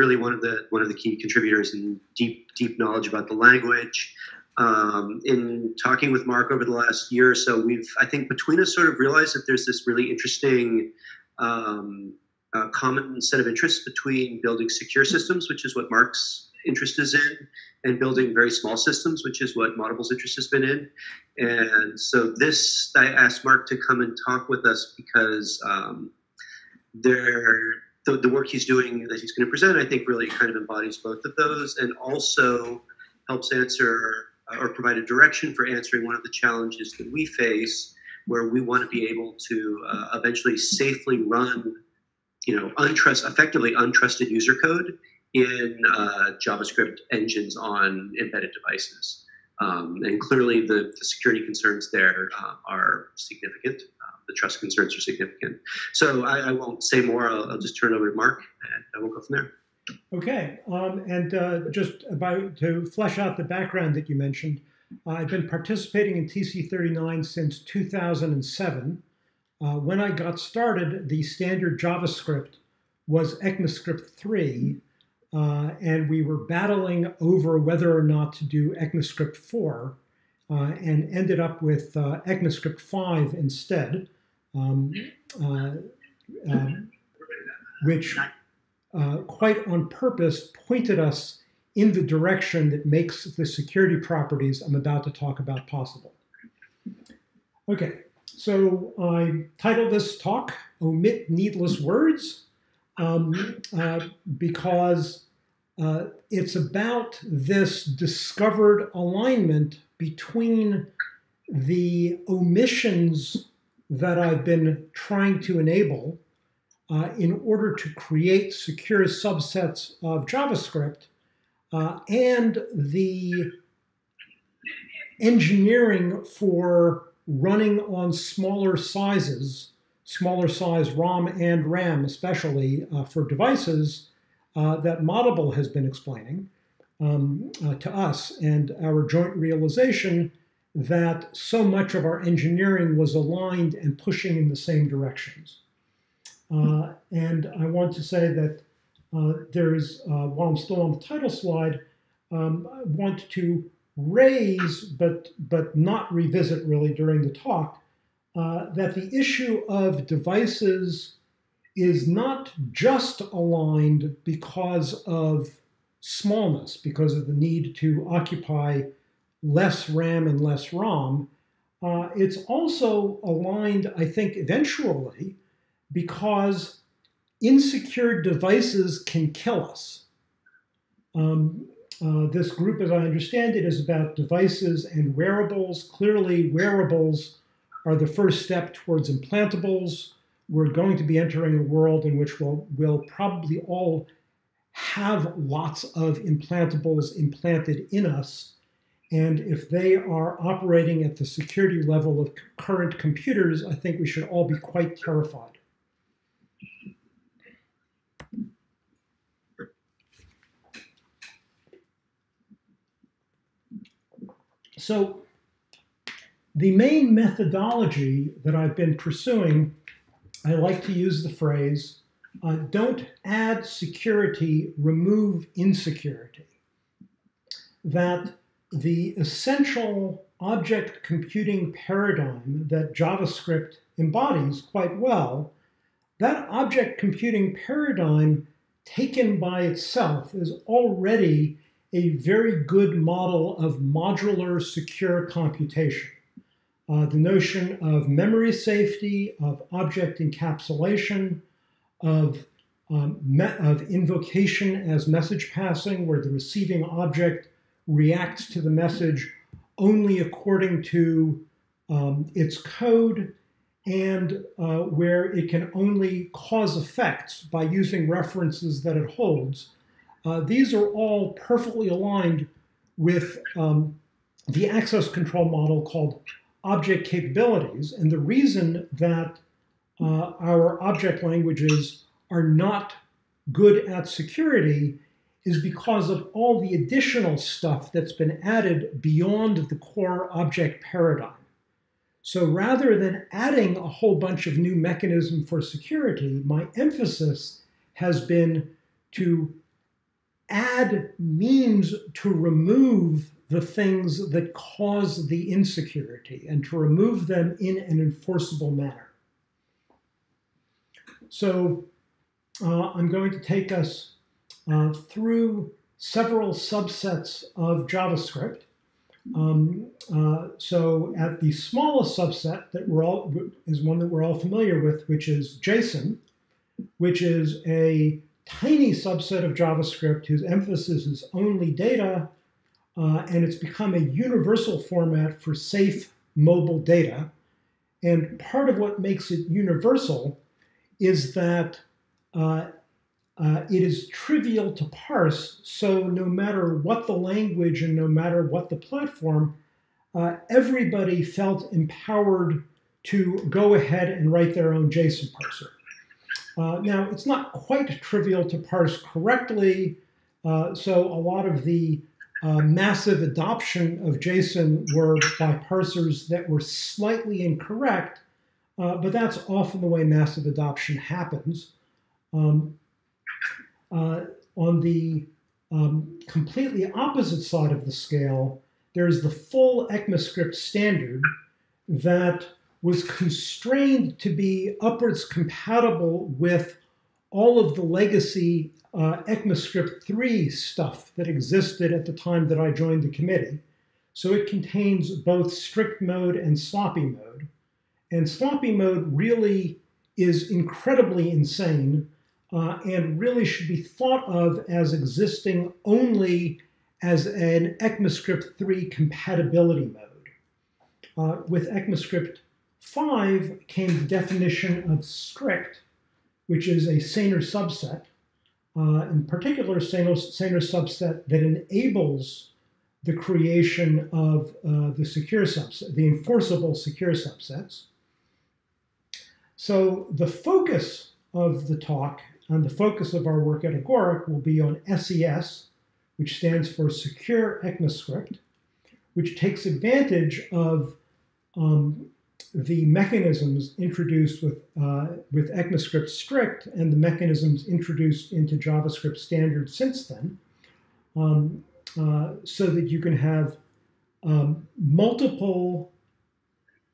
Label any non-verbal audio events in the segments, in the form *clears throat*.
really one of the one of the key contributors and deep deep knowledge about the language. Um, in talking with Mark over the last year or so, we've I think between us sort of realized that there's this really interesting um, uh, common set of interests between building secure systems, which is what Mark's interest is in, and building very small systems, which is what Moddable's interest has been in. And so this, I asked Mark to come and talk with us because um, there, the, the work he's doing that he's going to present, I think, really kind of embodies both of those, and also helps answer or provide a direction for answering one of the challenges that we face, where we want to be able to uh, eventually safely run, you know, untrust, effectively untrusted user code in uh, JavaScript engines on embedded devices. Um, and clearly, the, the, security concerns there uh, are significant. The trust concerns are significant. So I, I won't say more. I'll, I'll, just turn it over to Mark, and we'll go from there. Okay, um, and uh, just about to flesh out the background that you mentioned, I've been participating in TC39 since 2007. Uh, when I got started, the standard JavaScript was ECMAScript 3, uh, and we were battling over whether or not to do ECMAScript 4, uh, and ended up with uh, ECMAScript 5 instead, um, uh, um, which uh, quite on purpose pointed us in the direction that makes the security properties I'm about to talk about possible. Okay, so I titled this talk Omit Needless Words um, uh, because uh, it's about this discovered alignment between the omissions that I've been trying to enable uh, in order to create secure subsets of JavaScript uh, and the engineering for running on smaller sizes smaller size ROM and RAM, especially uh, for devices uh, that Moddable has been explaining um, uh, to us, and our joint realization that so much of our engineering was aligned and pushing in the same directions. Uh, and I want to say that uh, there's, uh, while I'm still on the title slide, um, I want to raise, but, but not revisit really during the talk, uh, that the issue of devices is not just aligned because of smallness, because of the need to occupy less RAM and less ROM. Uh, it's also aligned, I think, eventually, because insecure devices can kill us. Um, uh, this group, as I understand it, is about devices and wearables. Clearly, wearables are the first step towards implantables. We're going to be entering a world in which we'll, we'll probably all have lots of implantables implanted in us. And if they are operating at the security level of current computers, I think we should all be quite terrified. So the main methodology that I've been pursuing, I like to use the phrase, uh, don't add security, remove insecurity. That the essential object computing paradigm that JavaScript embodies quite well, that object computing paradigm taken by itself is already a very good model of modular secure computation. Uh, the notion of memory safety, of object encapsulation, of, um, of invocation as message passing, where the receiving object reacts to the message only according to um, its code, and uh, where it can only cause effects by using references that it holds uh, these are all perfectly aligned with um, the access control model called object capabilities. And the reason that uh, our object languages are not good at security is because of all the additional stuff that's been added beyond the core object paradigm. So rather than adding a whole bunch of new mechanism for security, my emphasis has been to add means to remove the things that cause the insecurity and to remove them in an enforceable manner. So uh, I'm going to take us uh, through several subsets of JavaScript. Um, uh, so at the smallest subset that we're all is one that we're all familiar with, which is JSON, which is a tiny subset of JavaScript whose emphasis is only data, uh, and it's become a universal format for safe mobile data. And part of what makes it universal is that uh, uh, it is trivial to parse. So no matter what the language and no matter what the platform, uh, everybody felt empowered to go ahead and write their own JSON parser. Uh, now, it's not quite trivial to parse correctly. Uh, so a lot of the uh, massive adoption of JSON were by parsers that were slightly incorrect, uh, but that's often the way massive adoption happens. Um, uh, on the um, completely opposite side of the scale, there's the full ECMAScript standard that was constrained to be upwards compatible with all of the legacy uh, ECMAScript 3 stuff that existed at the time that I joined the committee. So it contains both strict mode and sloppy mode. And sloppy mode really is incredibly insane uh, and really should be thought of as existing only as an ECMAScript 3 compatibility mode. Uh, with ECMAScript 5 came the definition of strict, which is a Saner subset, uh, in particular, Saner, Saner subset that enables the creation of uh, the secure subset, the enforceable secure subsets. So the focus of the talk and the focus of our work at Agoric will be on SES, which stands for Secure ECMAScript, which takes advantage of um, the mechanisms introduced with, uh, with ECMAScript strict and the mechanisms introduced into JavaScript standard since then, um, uh, so that you can have um, multiple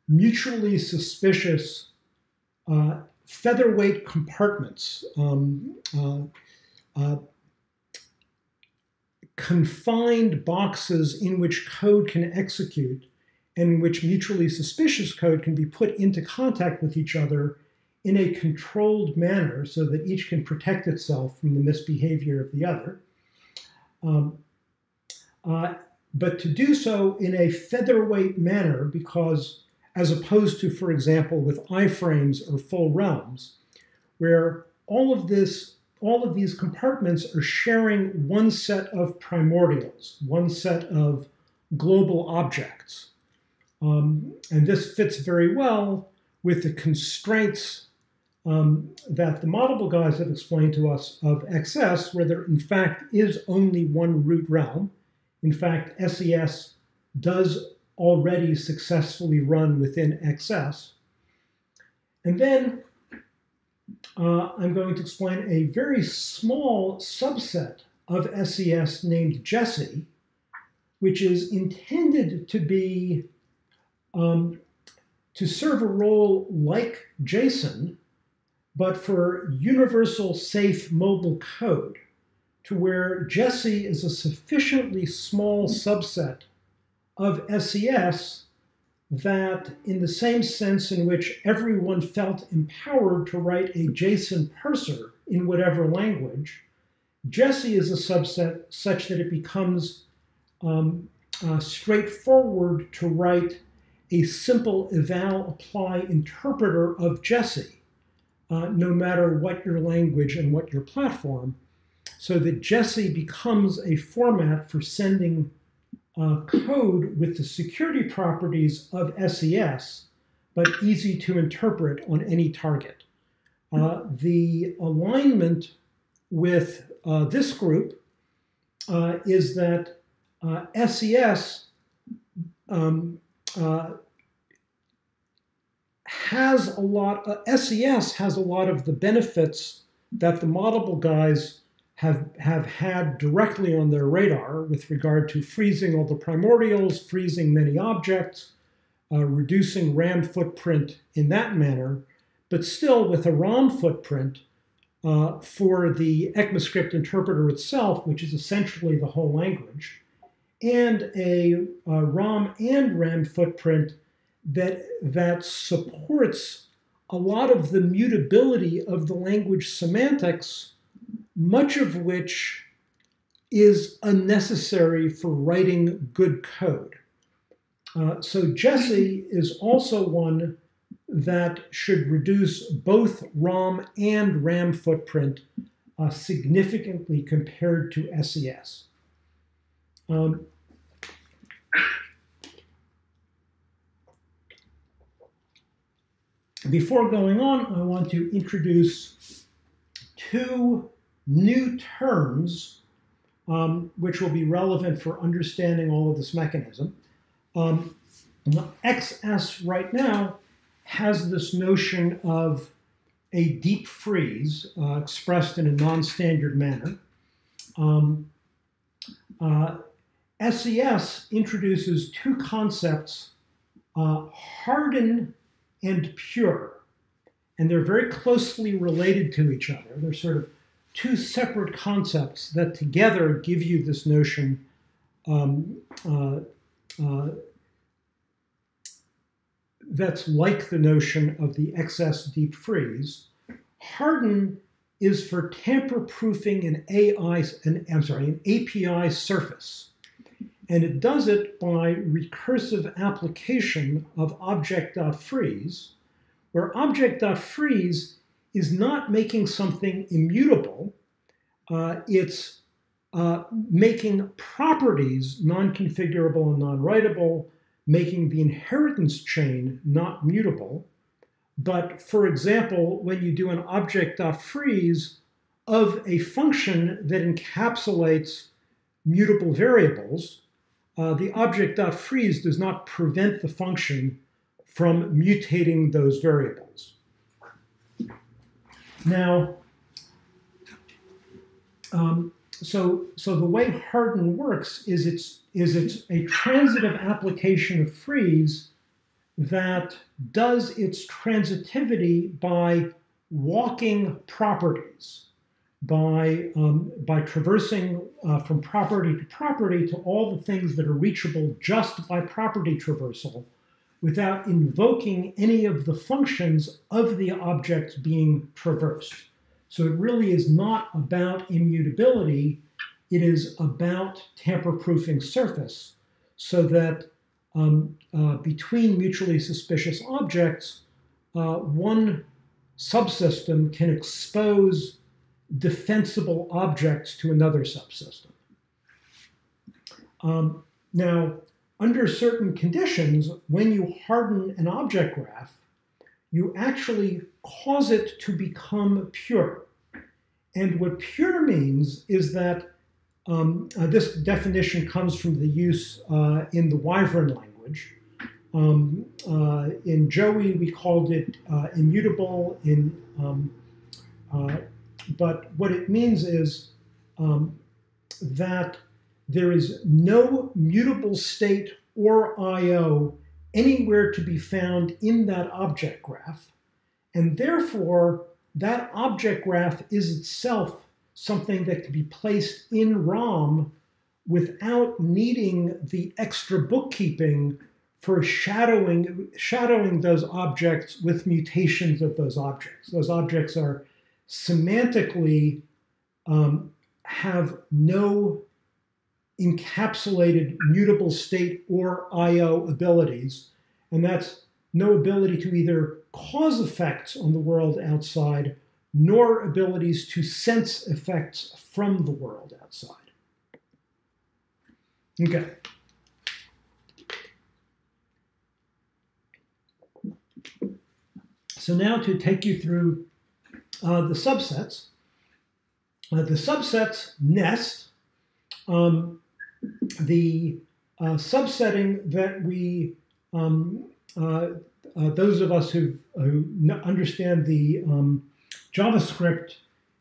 mutually suspicious uh, featherweight compartments, um, uh, uh, confined boxes in which code can execute and in which mutually suspicious code can be put into contact with each other in a controlled manner so that each can protect itself from the misbehavior of the other. Um, uh, but to do so in a featherweight manner because as opposed to, for example, with iframes or full realms, where all of this, all of these compartments are sharing one set of primordials, one set of global objects. Um, and this fits very well with the constraints um, that the Moddable guys have explained to us of XS, where there in fact is only one root realm. In fact, SES does already successfully run within XS. And then uh, I'm going to explain a very small subset of SES named Jessie, which is intended to be um, to serve a role like JSON, but for universal safe mobile code, to where Jessie is a sufficiently small subset of SES that, in the same sense in which everyone felt empowered to write a JSON parser in whatever language, Jessie is a subset such that it becomes um, uh, straightforward to write a simple eval apply interpreter of Jessie, uh, no matter what your language and what your platform, so that Jessie becomes a format for sending uh, code with the security properties of SES, but easy to interpret on any target. Uh, the alignment with uh, this group uh, is that SES uh, um, uh, has a lot, SES has a lot of the benefits that the Moddable guys have, have had directly on their radar with regard to freezing all the primordials, freezing many objects, uh, reducing RAM footprint in that manner, but still with a ROM footprint uh, for the ECMAScript interpreter itself, which is essentially the whole language, and a, a ROM and RAM footprint that, that supports a lot of the mutability of the language semantics, much of which is unnecessary for writing good code. Uh, so Jessie is also one that should reduce both ROM and RAM footprint uh, significantly compared to SES. Um, before going on, I want to introduce two new terms um, which will be relevant for understanding all of this mechanism. Um, XS right now has this notion of a deep freeze uh, expressed in a non-standard manner. Um, uh, SES introduces two concepts, uh, harden and pure, and they're very closely related to each other. They're sort of two separate concepts that together give you this notion um, uh, uh, that's like the notion of the XS deep freeze. Harden is for tamper proofing an AI, an, I'm sorry, an API surface. And it does it by recursive application of object.freeze, where object.freeze is not making something immutable, uh, it's uh, making properties non-configurable and non-writable, making the inheritance chain not mutable. But for example, when you do an object.freeze of a function that encapsulates mutable variables, uh, the object.freeze does not prevent the function from mutating those variables. Now, um, so, so the way harden works is it's, is it's a transitive application of freeze that does its transitivity by walking properties, by, um, by traversing uh, from property to property to all the things that are reachable just by property traversal without invoking any of the functions of the objects being traversed. So it really is not about immutability, it is about tamper-proofing surface so that um, uh, between mutually suspicious objects, uh, one subsystem can expose defensible objects to another subsystem. Um, now, under certain conditions, when you harden an object graph, you actually cause it to become pure. And what pure means is that um, uh, this definition comes from the use uh, in the Wyvern language. Um, uh, in Joe-E, we called it uh, immutable. In um, uh, but what it means is um, that there is no mutable state or I/O anywhere to be found in that object graph, and therefore that object graph is itself something that can be placed in ROM without needing the extra bookkeeping for shadowing, shadowing those objects with mutations of those objects. Those objects are semantically um, have no encapsulated mutable state or IO abilities, and that's no ability to either cause effects on the world outside nor abilities to sense effects from the world outside. Okay. So now to take you through uh, the subsets. Uh, the subsets nest um, the uh, subsetting that we, um, uh, uh, those of us who, understand the um, JavaScript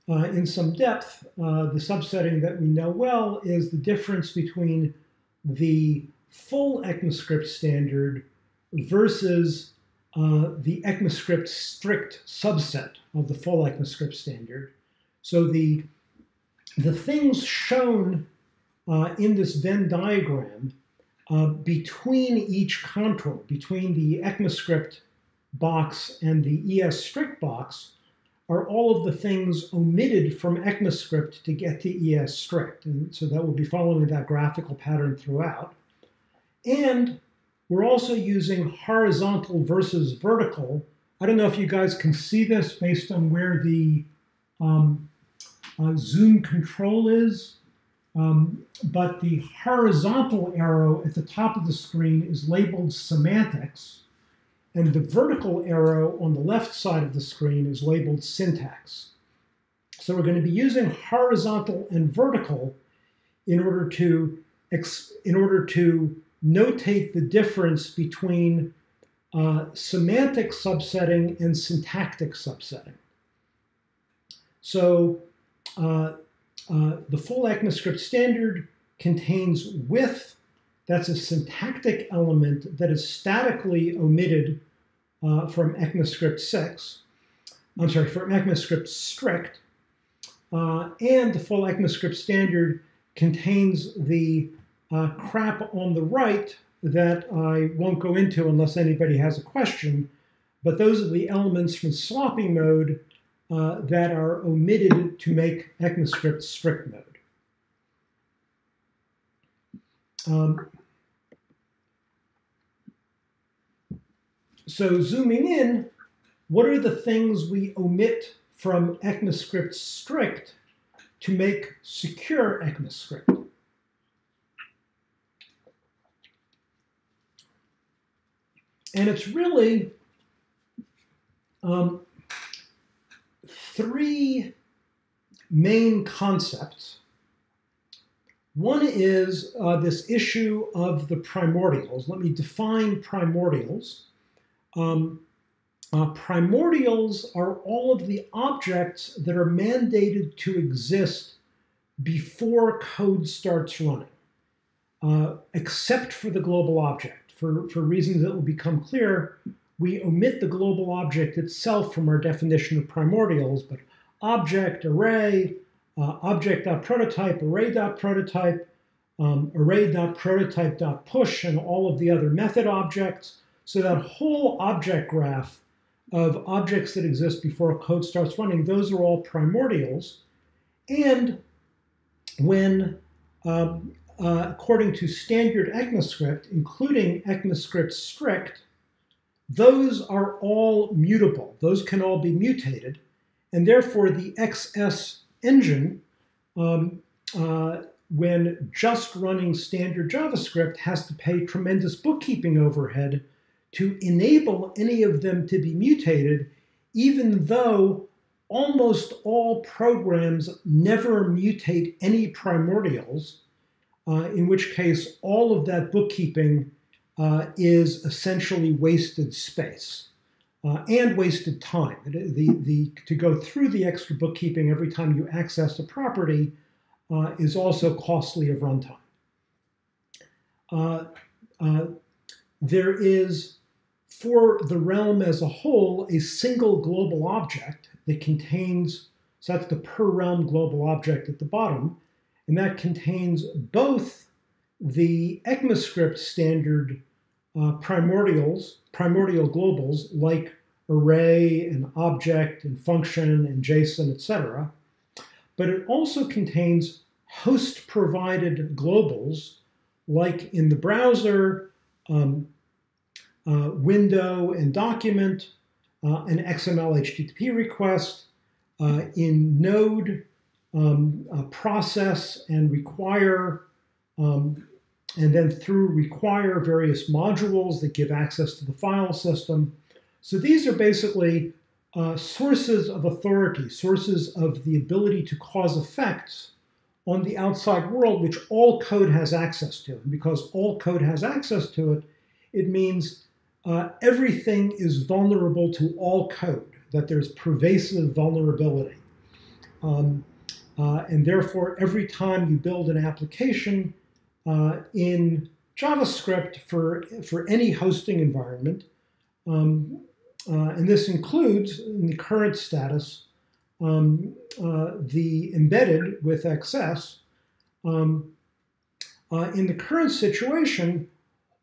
uh, in some depth, uh, the subsetting that we know well is the difference between the full ECMAScript standard versus uh, the ECMAScript strict subset of the full ECMAScript standard. So the, the things shown uh, in this Venn diagram uh, between each contour, between the ECMAScript box and the ES strict box, are all of the things omitted from ECMAScript to get to ES strict. And so that will be following that graphical pattern throughout. And we're also using horizontal versus vertical. I don't know if you guys can see this based on where the um, uh, zoom control is, um, but the horizontal arrow at the top of the screen is labeled semantics, and the vertical arrow on the left side of the screen is labeled syntax. So we're going to be using horizontal and vertical in order to in order to notate the difference between uh, semantic subsetting and syntactic subsetting. So uh, uh, the full ECMAScript standard contains with, that's a syntactic element that is statically omitted uh, from ECMAScript 6, I'm sorry, from ECMAScript strict, uh, and the full ECMAScript standard contains the uh, crap on the right that I won't go into unless anybody has a question, but those are the elements from sloppy mode uh, that are omitted to make ECMAScript strict mode. Um, so zooming in, what are the things we omit from ECMAScript strict to make secure ECMAScript? And it's really um, three main concepts. One is uh, this issue of the primordials. Let me define primordials. Um, uh, primordials are all of the objects that are mandated to exist before code starts running, uh, except for the global object for, for reasons that will become clear, we omit the global object itself from our definition of primordials, but object, array, uh, object.prototype, array.prototype, um, array.prototype.push, and all of the other method objects. So that whole object graph of objects that exist before code starts running, those are all primordials. And when um, uh, according to standard ECMAScript, including ECMAScript strict, those are all mutable. Those can all be mutated. And therefore, the XS engine, um, uh, when just running standard JavaScript, has to pay tremendous bookkeeping overhead to enable any of them to be mutated, even though almost all programs never mutate any primordials uh, in which case all of that bookkeeping uh, is essentially wasted space uh, and wasted time. The, the, to go through the extra bookkeeping every time you access a property uh, is also costly of runtime. Uh, uh, there is, for the realm as a whole, a single global object that contains, so that's the per realm global object at the bottom, and that contains both the ECMAScript standard uh, primordials, primordial globals like array and object and function and JSON, etc. But it also contains host provided globals like in the browser, um, uh, window and document, uh, an XML HTTP request, uh, in Node, um, uh, process and require, um, and then through require various modules that give access to the file system. So these are basically uh, sources of authority, sources of the ability to cause effects on the outside world, which all code has access to. And because all code has access to it, it means uh, everything is vulnerable to all code, that there's pervasive vulnerability. Um, uh, and therefore, every time you build an application uh, in JavaScript for, for any hosting environment, um, uh, and this includes, in the current status, um, uh, the embedded with XS. Um, uh, in the current situation,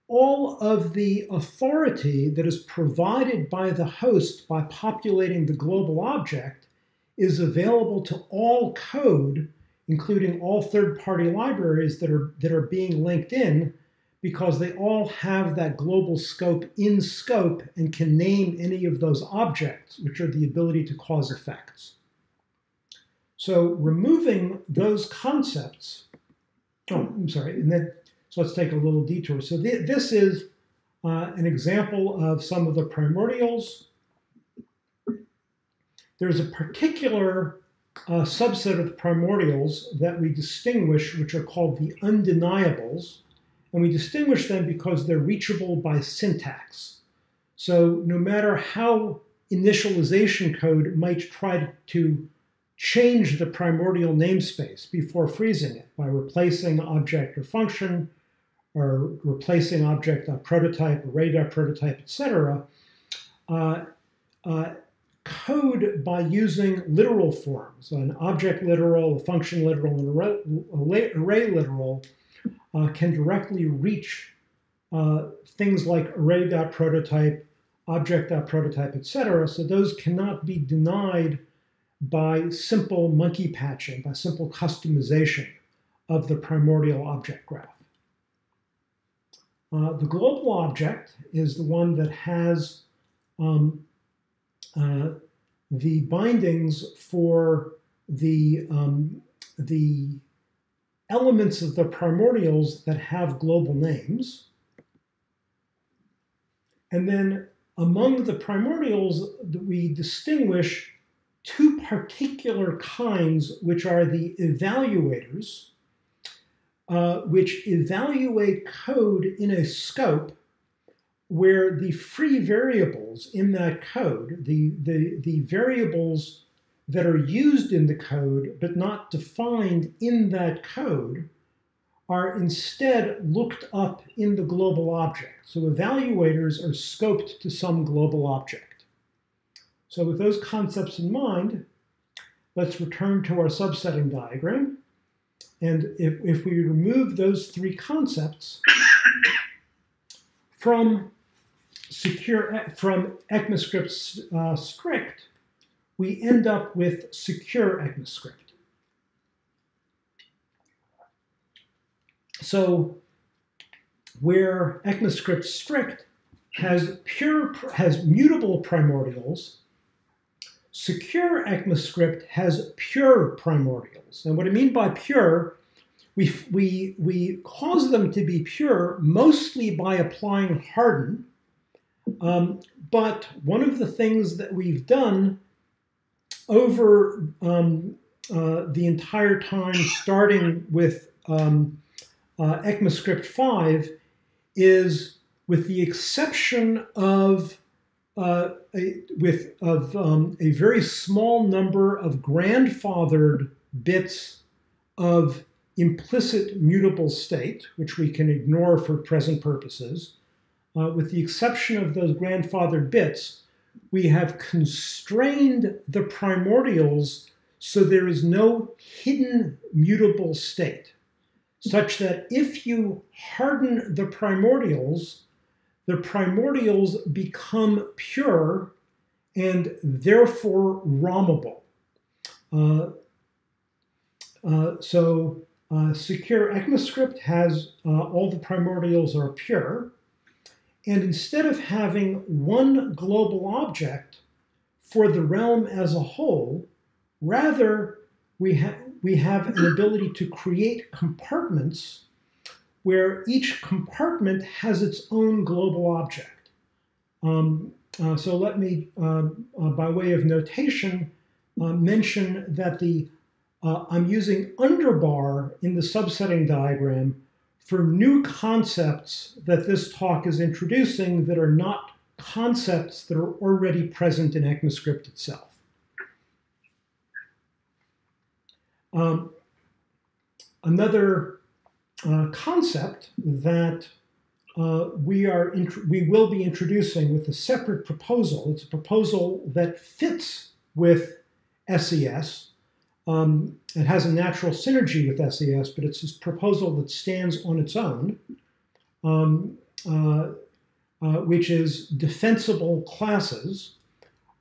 all of the authority that is provided by the host by populating the global object is available to all code, including all third-party libraries that are, that are being linked in, because they all have that global scope in scope and can name any of those objects, which are the ability to cause effects. So removing those concepts, oh, I'm sorry, and then, so let's take a little detour. So th this is uh, an example of some of the primordials. There's a particular uh, subset of the primordials that we distinguish, which are called the undeniables. And we distinguish them because they're reachable by syntax. So no matter how initialization code might try to change the primordial namespace before freezing it by replacing object or function, or replacing object.prototype, array.prototype, etc., uh, uh, code by using literal forms, an object literal, a function literal, and an array, literal, uh, can directly reach uh, things like array.prototype, object.prototype, etc. So those cannot be denied by simple monkey patching, by simple customization of the primordial object graph. Uh, the global object is the one that has um, uh, the bindings for the, um, the elements of the primordials that have global names. And then among the primordials, we distinguish two particular kinds, which are the evaluators, uh, which evaluate code in a scope where the free variables in that code, the, the, the variables that are used in the code but not defined in that code, are instead looked up in the global object. So evaluators are scoped to some global object. So with those concepts in mind, let's return to our subsetting diagram. And if, if we remove those three concepts *coughs* from secure from ECMAScript uh, strict, we end up with secure ECMAScript. So where ECMAScript strict has pure has mutable primordials Secure ECMAScript has pure primordials. And what I mean by pure, we, we, we cause them to be pure mostly by applying harden. Um, but one of the things that we've done over um, uh, the entire time, starting with um, uh, ECMAScript 5, is with the exception of uh, a, with of um, a very small number of grandfathered bits of implicit mutable state, which we can ignore for present purposes. Uh, with the exception of those grandfathered bits, we have constrained the primordials so there is no hidden mutable state, such that if you harden the primordials, the primordials become pure and therefore ROMable. Uh, uh, so uh, secure ECMAScript has uh, all the primordials are pure. And instead of having one global object for the realm as a whole, rather we, ha we have an ability to create compartments where each compartment has its own global object. Um, uh, so let me, uh, uh, by way of notation, uh, mention that the uh, I'm using underbar in the subsetting diagram for new concepts that this talk is introducing that are not concepts that are already present in ECMAScript itself. Um, another uh, concept that uh, we are we will be introducing with a separate proposal. It's a proposal that fits with SES. Um, it has a natural synergy with SES, but it's a proposal that stands on its own, um, uh, uh, which is defensible classes.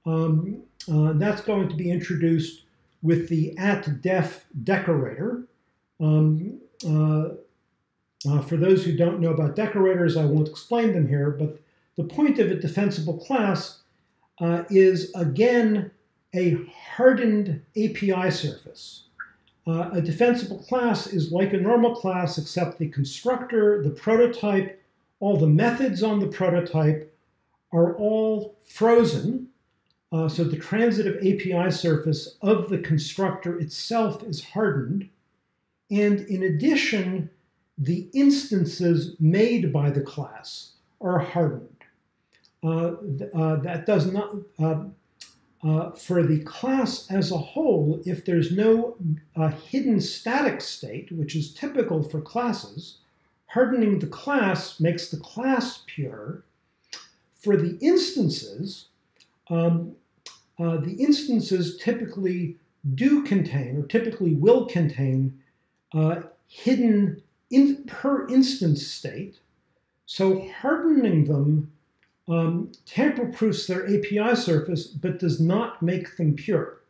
Um, uh, that's going to be introduced with the at def decorator. Um, uh, uh, for those who don't know about decorators, I won't explain them here, but the point of a defensible class uh, is again a hardened API surface. Uh, a defensible class is like a normal class, except the constructor, the prototype, all the methods on the prototype are all frozen. Uh, so the transitive API surface of the constructor itself is hardened. And in addition, the instances made by the class are hardened. Uh, uh, that does not, uh, uh, for the class as a whole, if there's no uh, hidden static state, which is typical for classes, hardening the class makes the class pure. For the instances, um, uh, the instances typically do contain, or typically will contain, hidden in, per instance state. So hardening them um, tamper-proofs their API surface, but does not make them pure.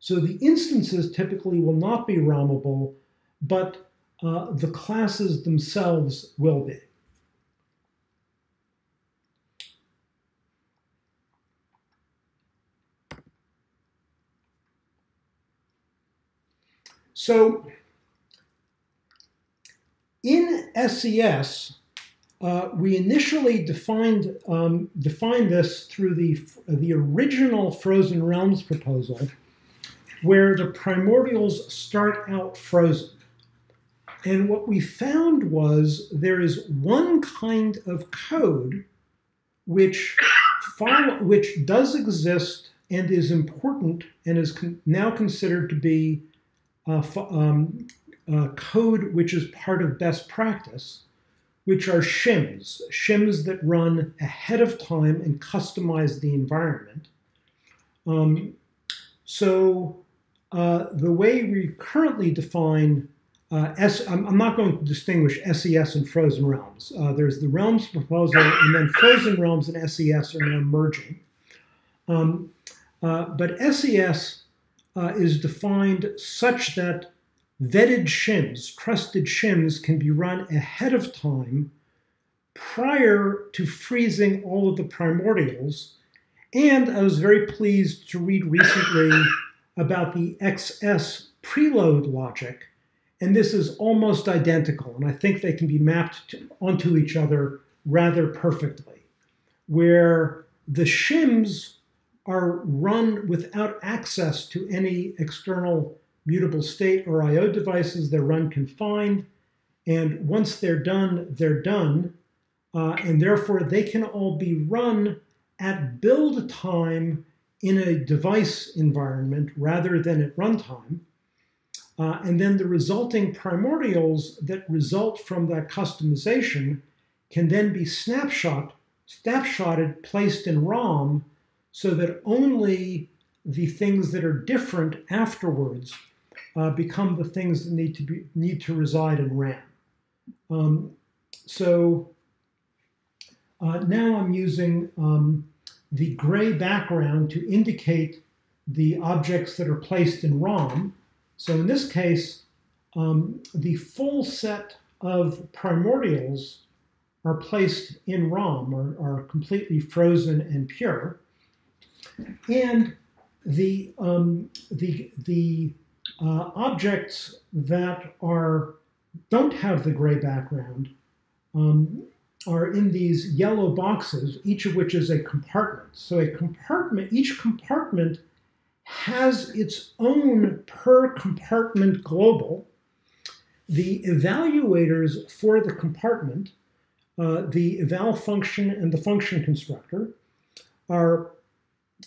So the instances typically will not be ROMable, but uh, the classes themselves will be. So in SES, uh, we initially defined, um, defined this through the, the original Frozen Realms proposal, where the primordials start out frozen. And what we found was there is one kind of code which, follow, which does exist and is important and is con now considered to be uh, um, uh, code which is part of best practice, which are shims, shims that run ahead of time and customize the environment. Um, so uh, the way we currently define uh, S, I'm, I'm not going to distinguish SES and Frozen Realms. Uh, there's the Realms proposal, and then Frozen Realms and SES are now merging. Um, uh, but SES uh, is defined such that vetted shims, trusted shims, can be run ahead of time prior to freezing all of the primordials. And I was very pleased to read recently about the XS preload logic. And this is almost identical. And I think they can be mapped to, onto each other rather perfectly, where the shims are run without access to any external mutable state or I.O. devices. They're run confined. And once they're done, they're done. Uh, and therefore, they can all be run at build time in a device environment rather than at runtime. Uh, and then the resulting primordials that result from that customization can then be snapshot, snapshotted, placed in ROM so that only the things that are different afterwards uh, become the things that need to be need to reside in RAM. Um, so uh, now I'm using um, the gray background to indicate the objects that are placed in ROM. So in this case, um, the full set of primordials are placed in ROM, or are completely frozen and pure. And the, um, the, the uh, objects that are don't have the gray background um, are in these yellow boxes, each of which is a compartment. So a compartment, each compartment has its own per compartment global. The evaluators for the compartment, uh, the eval function and the function constructor, are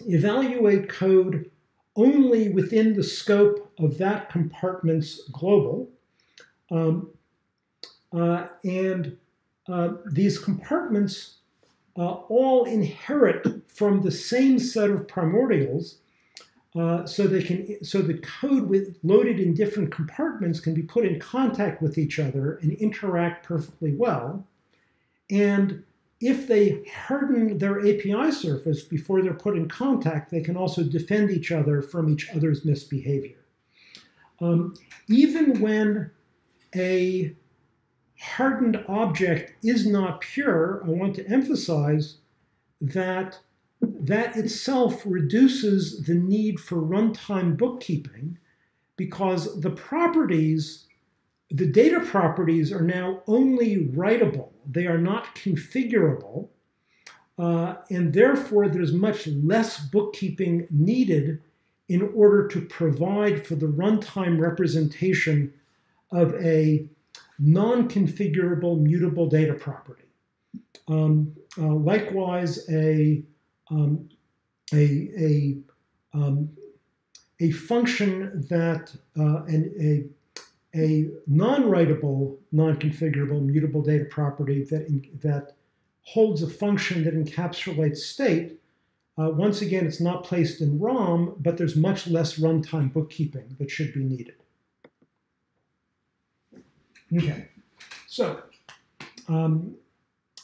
evaluate code only within the scope of that compartment's global. Um, uh, and uh, these compartments uh, all inherit from the same set of primordials. Uh, so they can, so the code with loaded in different compartments can be put in contact with each other and interact perfectly well. And if they harden their API surface before they're put in contact, they can also defend each other from each other's misbehavior. Um, even when a hardened object is not pure, I want to emphasize that that itself reduces the need for runtime bookkeeping because the properties the data properties are now only writable, they are not configurable, uh, and therefore there's much less bookkeeping needed in order to provide for the runtime representation of a non configurable mutable data property. Um, uh, likewise, a, um, a, a, um, a function that uh, an, a a non-writable, non-configurable, mutable data property that, that holds a function that encapsulates state. Uh, once again, it's not placed in ROM, but there's much less runtime bookkeeping that should be needed. Okay, so um,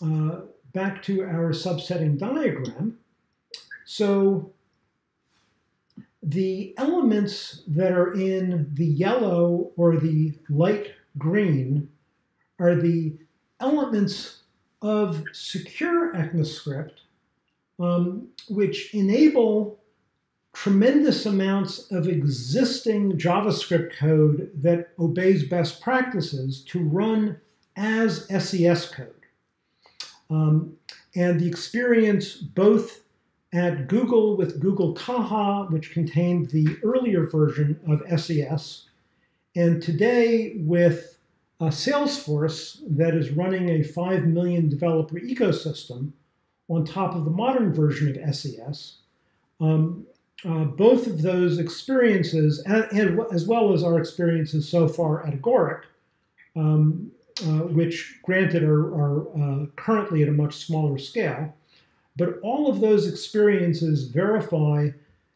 uh, back to our subsetting diagram. So the elements that are in the yellow or the light green are the elements of secure ECMAScript, um, which enable tremendous amounts of existing JavaScript code that obeys best practices to run as SES code. Um, and the experience both at Google with Google Caja, which contained the earlier version of SES, and today with a Salesforce that is running a 5 million developer ecosystem on top of the modern version of SES. Um, uh, both of those experiences, and, and, as well as our experiences so far at Agoric, um, uh, which granted are, are uh, currently at a much smaller scale, but all of those experiences verify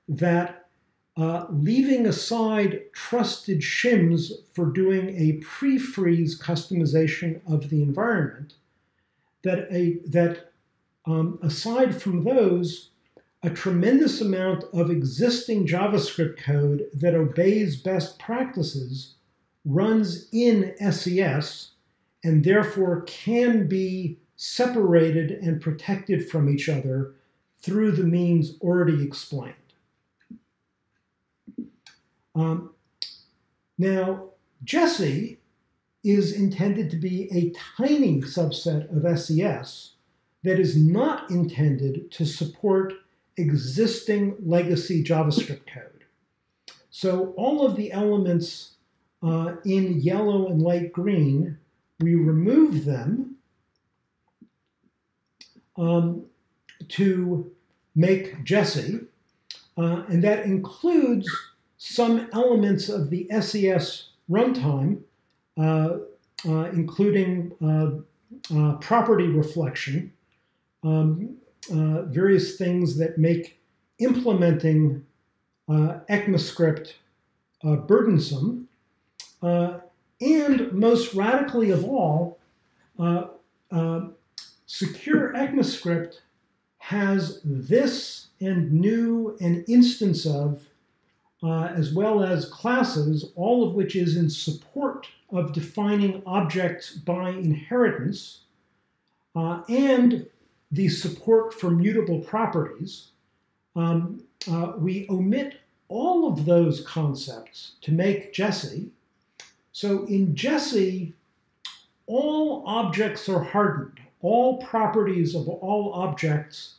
that uh, leaving aside trusted shims for doing a pre-freeze customization of the environment, that a that um, aside from those, a tremendous amount of existing JavaScript code that obeys best practices runs in SES and therefore can be separated and protected from each other through the means already explained. Um, now, Jessie is intended to be a tiny subset of SES that is not intended to support existing legacy JavaScript code. So all of the elements uh, in yellow and light green, we remove them um, to make Jessie, uh, and that includes some elements of the SES runtime, uh, uh, including uh, uh, property reflection, um, uh, various things that make implementing ECMAScript burdensome, and most radically of all, Secure ECMAScript has this and new and instance of, uh, as well as classes, all of which is in support of defining objects by inheritance, uh, and the support for mutable properties. Um, uh, we omit all of those concepts to make Jessie. So in Jessie, all objects are hardened all properties of all objects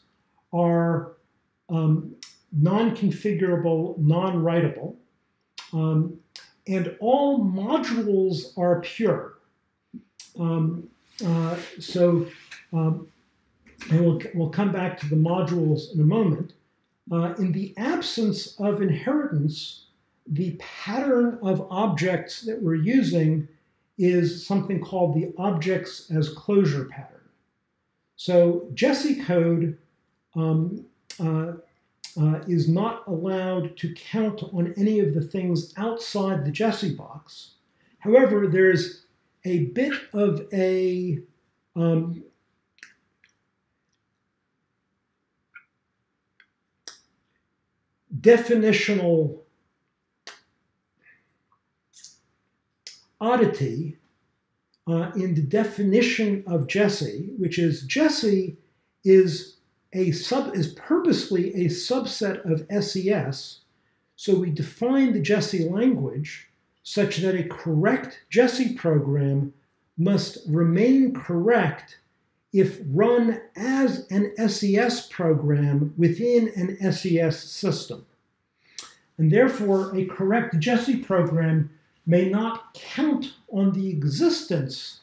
are um, non-configurable, non-writable, um, and all modules are pure. Um, uh, so, um, and we'll, we'll come back to the modules in a moment. Uh, in the absence of inheritance, the pattern of objects that we're using is something called the objects as closure pattern. So Jessie code um, uh, uh, is not allowed to count on any of the things outside the Jessie box. However, there's a bit of a um, definitional oddity uh, in the definition of Jessie, which is Jessie is a sub is purposely a subset of SES. So we define the Jessie language such that a correct Jessie program must remain correct if run as an SES program within an SES system. And therefore, a correct Jessie program may not count on the existence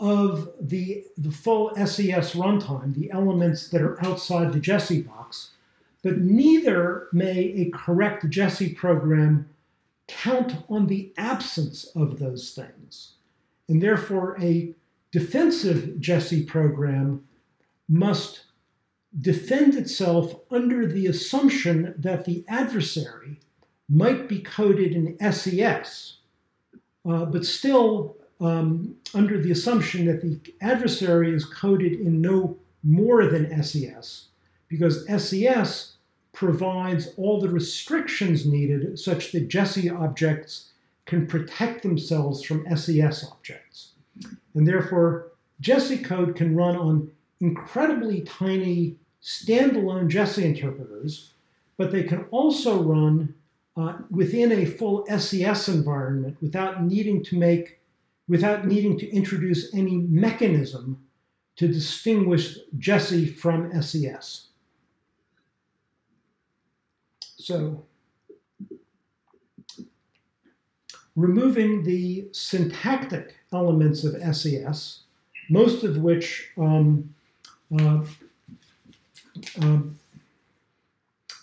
of the, the full SES runtime, the elements that are outside the Jessie box, but neither may a correct Jessie program count on the absence of those things. And therefore, a defensive Jessie program must defend itself under the assumption that the adversary might be coded in SES, uh, but still um, under the assumption that the adversary is coded in no more than SES, because SES provides all the restrictions needed such that Jessie objects can protect themselves from SES objects. And therefore, Jessie code can run on incredibly tiny standalone Jessie interpreters, but they can also run uh, within a full SES environment without needing to make, without needing to introduce any mechanism to distinguish Jessie from SES. So, removing the syntactic elements of SES, most of which um, uh, um,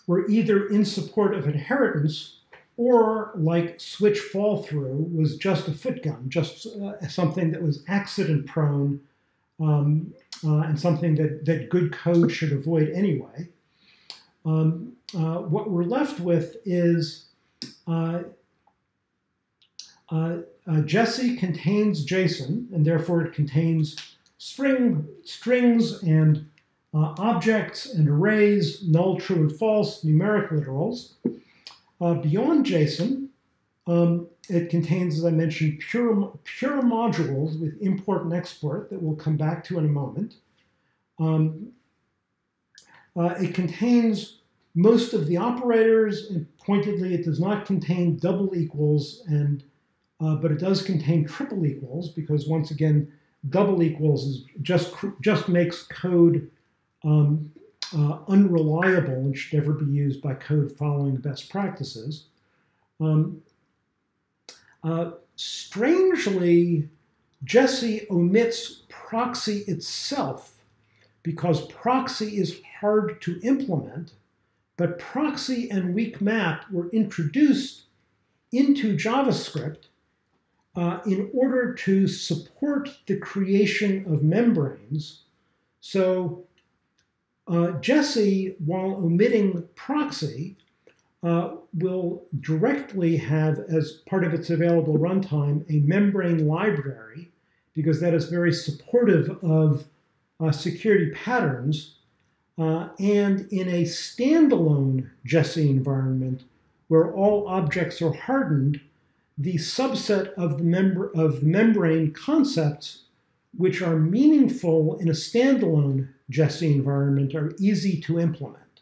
were either in support of inheritance or, like switch fall through, was just a footgun, just uh, something that was accident prone um, uh, and something that, that good code should avoid anyway. Um, uh, what we're left with is uh, uh, Jessie contains JSON, and therefore it contains string strings and uh, objects and arrays, null, true, and false, numeric literals. Uh, beyond JSON, um, it contains, as I mentioned, pure, pure modules with import and export that we'll come back to in a moment. Um, uh, it contains most of the operators, and pointedly, it does not contain double equals, and uh, but it does contain triple equals because once again, double equals is just just makes code um, uh, unreliable and should never be used by code following best practices. Um, uh, strangely, Jessie omits proxy itself because proxy is hard to implement, but proxy and weak map were introduced into JavaScript uh, in order to support the creation of membranes. So uh, Jessie, while omitting proxy, uh, will directly have, as part of its available runtime, a membrane library, because that is very supportive of uh, security patterns. Uh, and in a standalone Jessie environment, where all objects are hardened, the subset of the, member, of the membrane concepts which are meaningful in a standalone Jessie environment are easy to implement.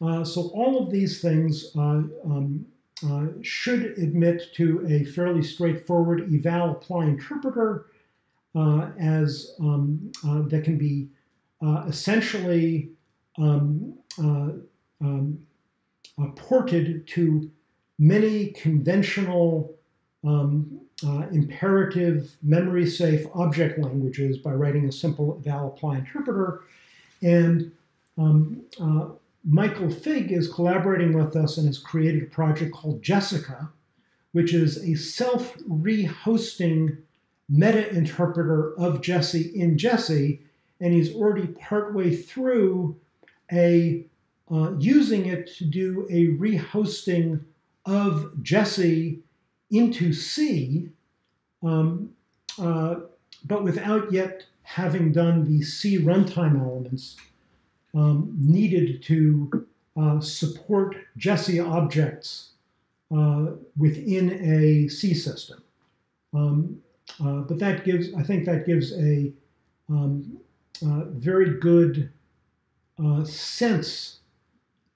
Uh, so all of these things uh, um, uh, should admit to a fairly straightforward eval apply interpreter uh, as um, uh, that can be uh, essentially um, um, ported to many conventional um, uh, imperative, memory safe object languages by writing a simple eval apply interpreter. And um, uh, Michael Fig is collaborating with us and has created a project called Jessica, which is a self rehosting meta interpreter of Jessie in Jessie. And he's already partway through a uh, using it to do a rehosting of Jessie into C, um, uh, but without yet having done the C runtime elements um, needed to uh, support Jessie objects uh, within a C system. Um, uh, but that gives, I think that gives a um, uh, very good uh, sense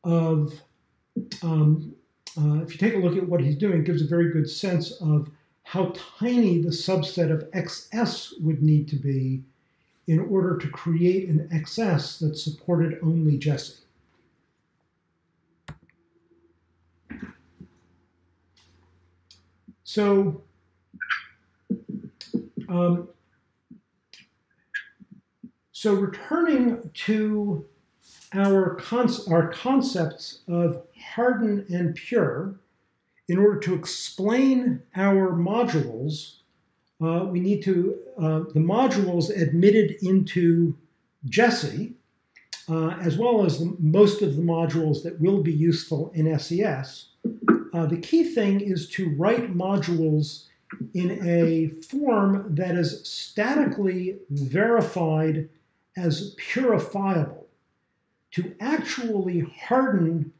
of, um, uh, if you take a look at what he's doing, gives a very good sense of how tiny the subset of XS would need to be in order to create an XS that supported only Jessie. So, um, so returning to our, our concepts of harden and pure, in order to explain our modules, uh, we need to, uh, the modules admitted into Jessie, uh, as well as the, most of the modules that will be useful in SES. Uh, the key thing is to write modules in a form that is statically verified as purifiable. To actually harden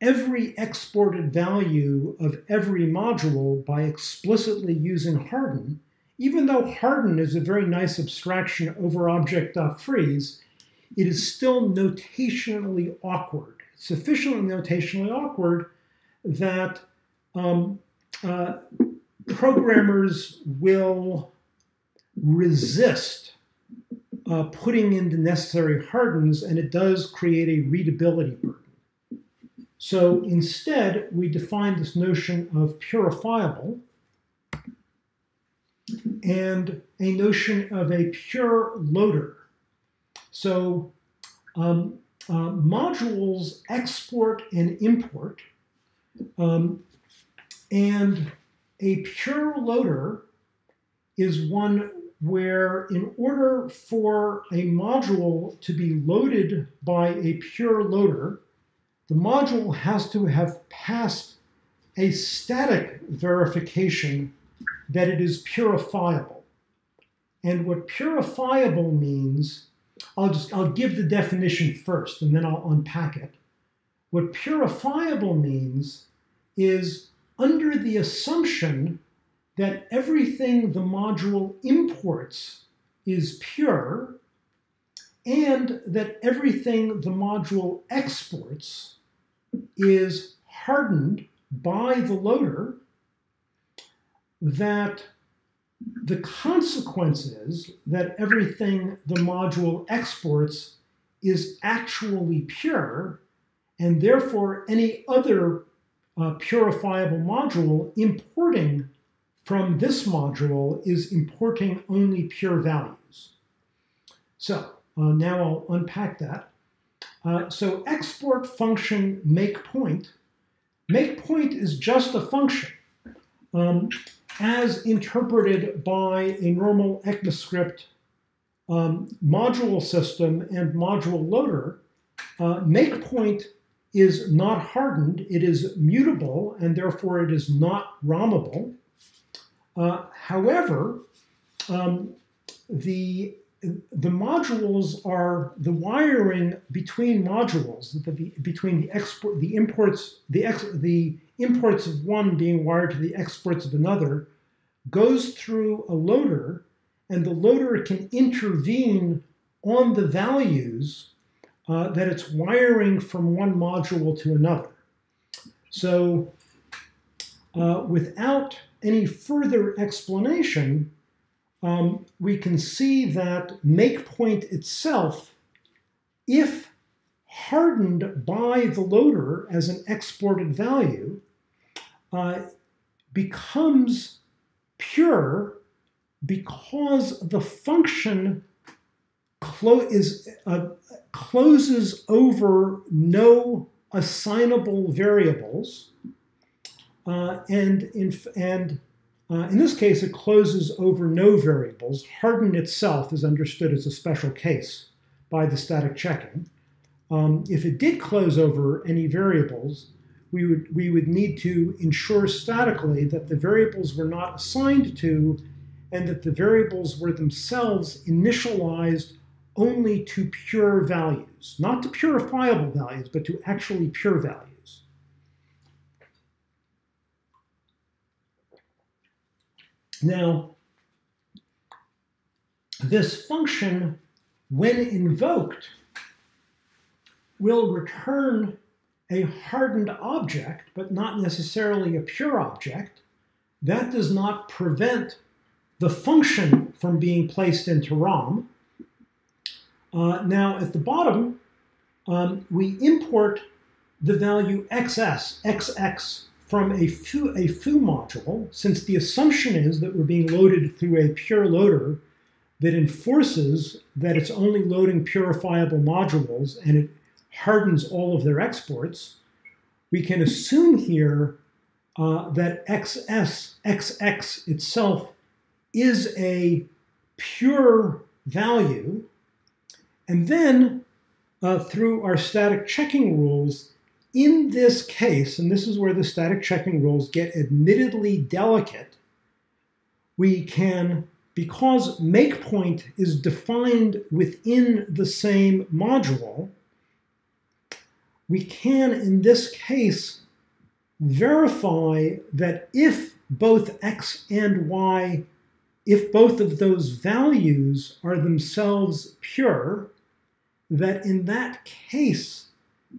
every exported value of every module by explicitly using harden, even though harden is a very nice abstraction over object.freeze, it is still notationally awkward. Sufficiently notationally awkward that um, uh, programmers will resist uh, putting in the necessary hardens, and it does create a readability burden. So instead, we define this notion of purifiable and a notion of a pure loader. So um, uh, modules export and import, um, and a pure loader is one where in order for a module to be loaded by a pure loader, the module has to have passed a static verification that it is purifiable. And what purifiable means, I'll just I'll give the definition first and then I'll unpack it. What purifiable means is under the assumption that everything the module imports is pure and that everything the module exports is hardened by the loader, that the consequence is that everything the module exports is actually pure, and therefore any other uh, purifiable module importing from this module is importing only pure values. So uh, now I'll unpack that. Uh, so export function make point. Make point is just a function um, as interpreted by a normal ECMAScript um, module system and module loader. Uh, make point is not hardened, it is mutable, and therefore it is not ROMable. Uh, however, um, the the modules are the wiring between modules, the, between the export, the imports, the, ex, the imports of one being wired to the exports of another, goes through a loader, and the loader can intervene on the values uh, that it's wiring from one module to another. So, uh, without any further explanation, um, we can see that make point itself, if hardened by the loader as an exported value, uh, becomes pure because the function clo- is uh, closes over no assignable variables, uh, and in and uh, in this case, it closes over no variables. Harden itself is understood as a special case by the static checking. Um, if it did close over any variables, we would, we would need to ensure statically that the variables were not assigned to and that the variables were themselves initialized only to pure values, not to purifiable values, but to actually pure values. Now, this function, when invoked, will return a hardened object, but not necessarily a pure object. That does not prevent the function from being placed into ROM. Uh, now, at the bottom, um, we import the value xs, xx, from a foo, a foo module, since the assumption is that we're being loaded through a pure loader that enforces that it's only loading purifiable modules and it hardens all of their exports, we can assume here uh, that XS, XX itself is a pure value. And then uh, through our static checking rules, in this case, and this is where the static checking rules get admittedly delicate, we can, because make point is defined within the same module, we can, in this case, verify that if both x and y, if both of those values are themselves pure, that in that case,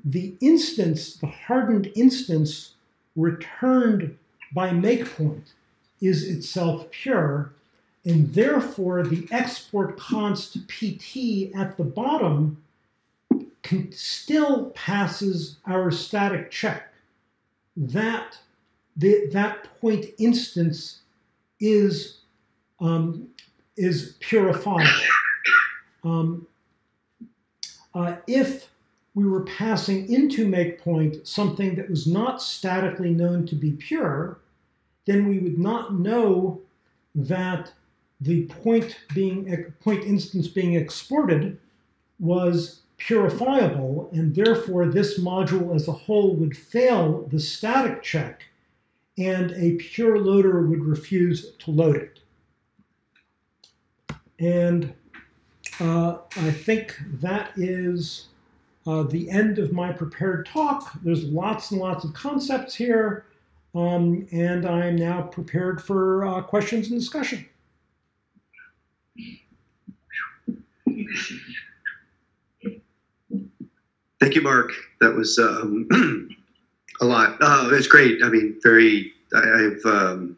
the instance, the hardened instance returned by makepoint is itself pure, and therefore the export const pt at the bottom can, still passes our static check. That the, that point instance is um, is purifiable. Um, uh, if we were passing into make point something that was not statically known to be pure, then we would not know that the point being point instance being exported was purifiable, and therefore this module as a whole would fail the static check, and a pure loader would refuse to load it. And uh, I think that is uh, the end of my prepared talk. There's lots and lots of concepts here, um, and I'm now prepared for uh, questions and discussion. Thank you, Mark. That was um, *clears throat* a lot. Oh, it was great. I mean, very. I, have um,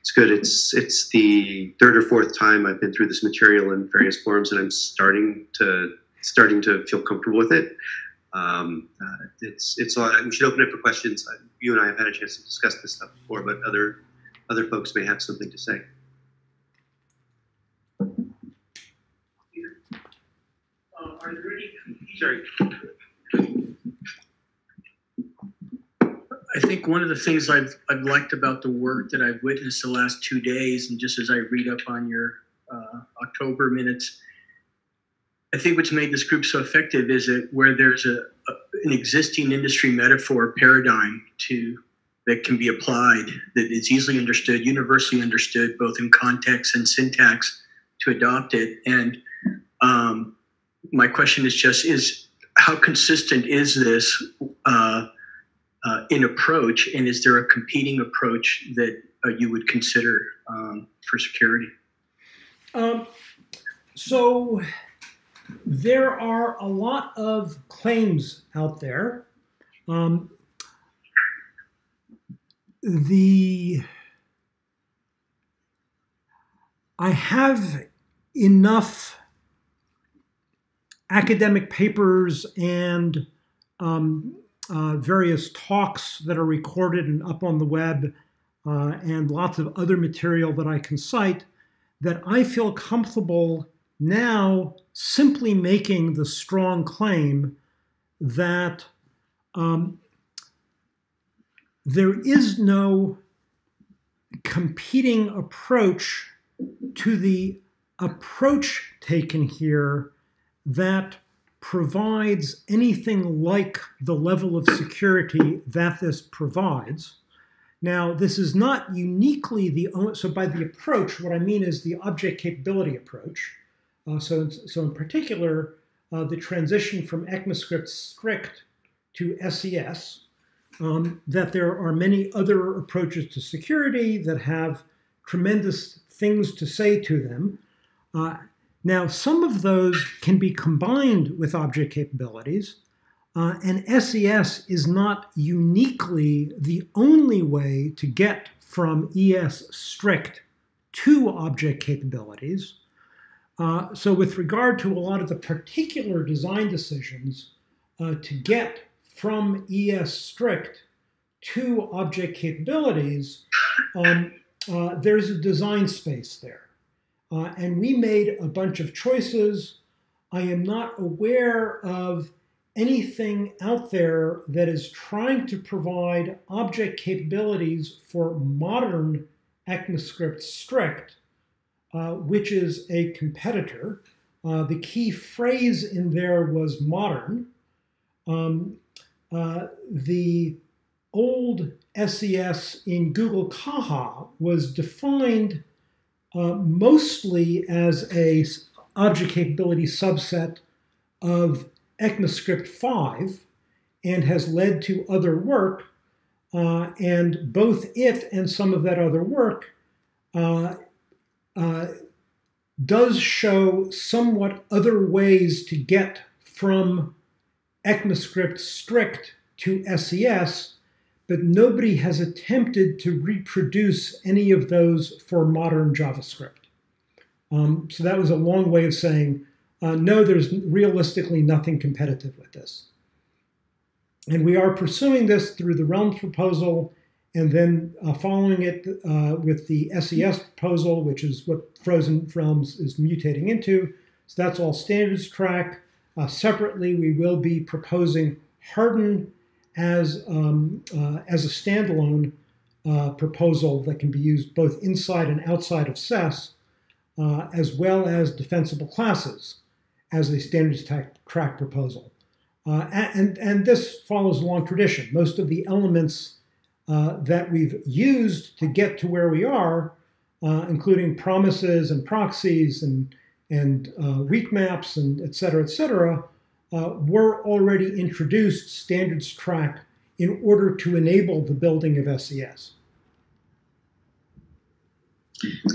it's good. It's it's the third or fourth time I've been through this material in various forms, and I'm starting to starting to feel comfortable with it. Um, uh, it's it's lot. We should open it for questions. You and I have had a chance to discuss this stuff before, but other other folks may have something to say. Uh, are there any? Sorry. I think one of the things I've, I've liked about the work that I've witnessed the last two days, and just as I read up on your uh, October minutes, I think what's made this group so effective is that where there's a, a, an existing industry metaphor paradigm to that can be applied, that is easily understood, universally understood, both in context and syntax, to adopt it. And um, my question is just: is how consistent is this? Uh, uh, in approach, and is there a competing approach that uh, you would consider um, for security? Um, so there are a lot of claims out there. Um, the I have enough academic papers and um, uh, various talks that are recorded and up on the web, uh, and lots of other material that I can cite, that I feel comfortable now simply making the strong claim that um, there is no competing approach to the approach taken here that provides anything like the level of security that this provides. Now, this is not uniquely the only, so by the approach, what I mean is the object capability approach. Uh, so, so in particular, uh, the transition from ECMAScript strict to SES, um, that there are many other approaches to security that have tremendous things to say to them. Uh, now, some of those can be combined with object capabilities, uh, and SES is not uniquely the only way to get from ES strict to object capabilities. Uh, so, with regard to a lot of the particular design decisions uh, to get from ES strict to object capabilities, um, uh, there's a design space there. Uh, and we made a bunch of choices. I am not aware of anything out there that is trying to provide object capabilities for modern ECMAScript strict, uh, which is a competitor. Uh, the key phrase in there was modern. Um, uh, the old SES in Google Caja was defined uh, mostly as a object capability subset of ECMAScript 5 and has led to other work. Uh, and both it and some of that other work uh, uh, does show somewhat other ways to get from ECMAScript strict to SES, but nobody has attempted to reproduce any of those for modern JavaScript. Um, so that was a long way of saying, uh, no, there's realistically nothing competitive with this. And we are pursuing this through the Realms proposal and then uh, following it uh, with the SES proposal, which is what Frozen Realms is mutating into. So that's all standards track. Uh, separately, we will be proposing Harden as, um, uh, as a standalone uh, proposal that can be used both inside and outside of SES, uh, as well as defensible classes as a standards track proposal. And, and this follows a long tradition. Most of the elements uh, that we've used to get to where we are, uh, including promises and proxies and, and uh, weak maps and et cetera, et cetera, uh, were already introduced standards track in order to enable the building of SES.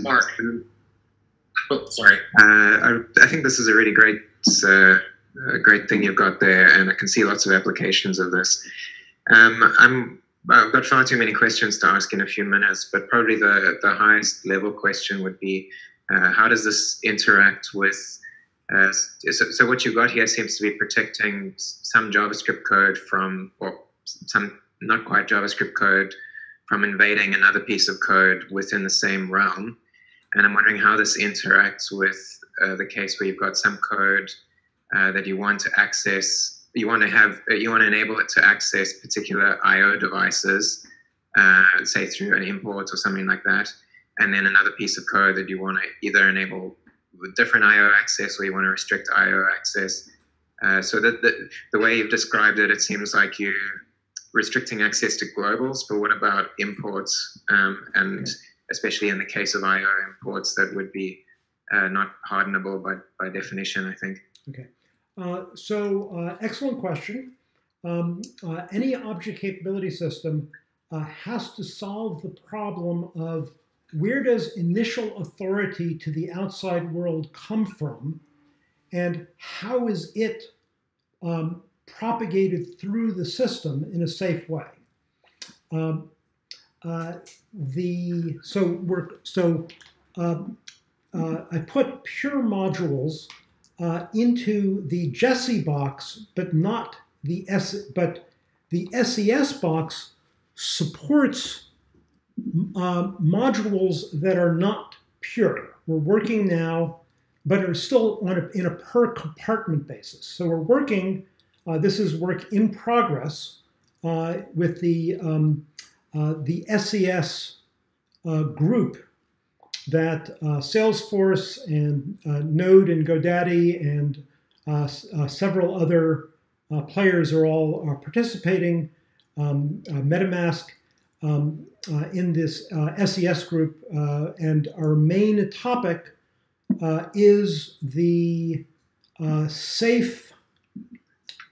Mark, oh, sorry. Uh, I, I, think this is a really great, uh, a great thing you've got there, and I can see lots of applications of this. Um, I'm, I've got far too many questions to ask in a few minutes, but probably the, the highest level question would be, uh, how does this interact with uh, so, so, what you've got here seems to be protecting some JavaScript code from, or some not quite JavaScript code from invading another piece of code within the same realm. And I'm wondering how this interacts with uh, the case where you've got some code uh, that you want to access, you want to have, you want to enable it to access particular I/O devices, uh, say through an import or something like that, and then another piece of code that you want to either enable with different I/O access, or you want to restrict I/O access. Uh, so the, the, the way you've described it, it seems like you're restricting access to globals, but what about imports? Um, and okay. especially in the case of I/O imports, that would be uh, not hardenable by, by definition, I think. Okay. Uh, so uh, excellent question. Um, uh, any object capability system has to solve the problem of where does initial authority to the outside world come from, and how is it um, propagated through the system in a safe way? Um, uh, the so we're so um, uh, I put pure modules uh, into the Jessie box, but not the S, but the SES box supports uh, modules that are not pure. We're working now but are still on a, in a per compartment basis. So we're working, uh, this is work in progress uh, with the, um, uh, the SES uh, group that uh, Salesforce and uh, Node and GoDaddy and several other players are all are participating. Um, MetaMask um, in this SES group, and our main topic uh, is the uh, safe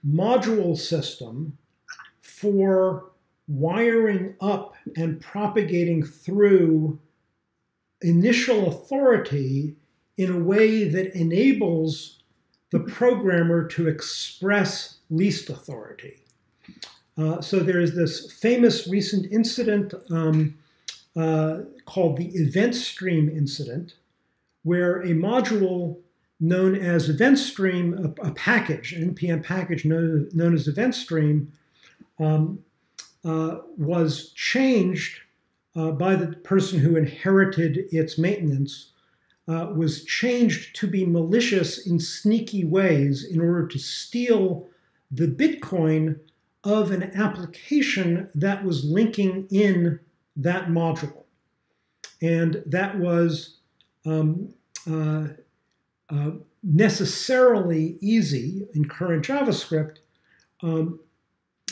module system for wiring up and propagating through initial authority in a way that enables the programmer to express least authority. Uh, so there's this famous recent incident um, uh, called the event stream incident, where a module known as event stream, a, a package, an NPM package known, known as event stream, um, uh, was changed uh, by the person who inherited its maintenance, uh, was changed to be malicious in sneaky ways in order to steal the Bitcoin of an application that was linking in that module. And that was um, uh, uh, necessarily easy in current JavaScript um,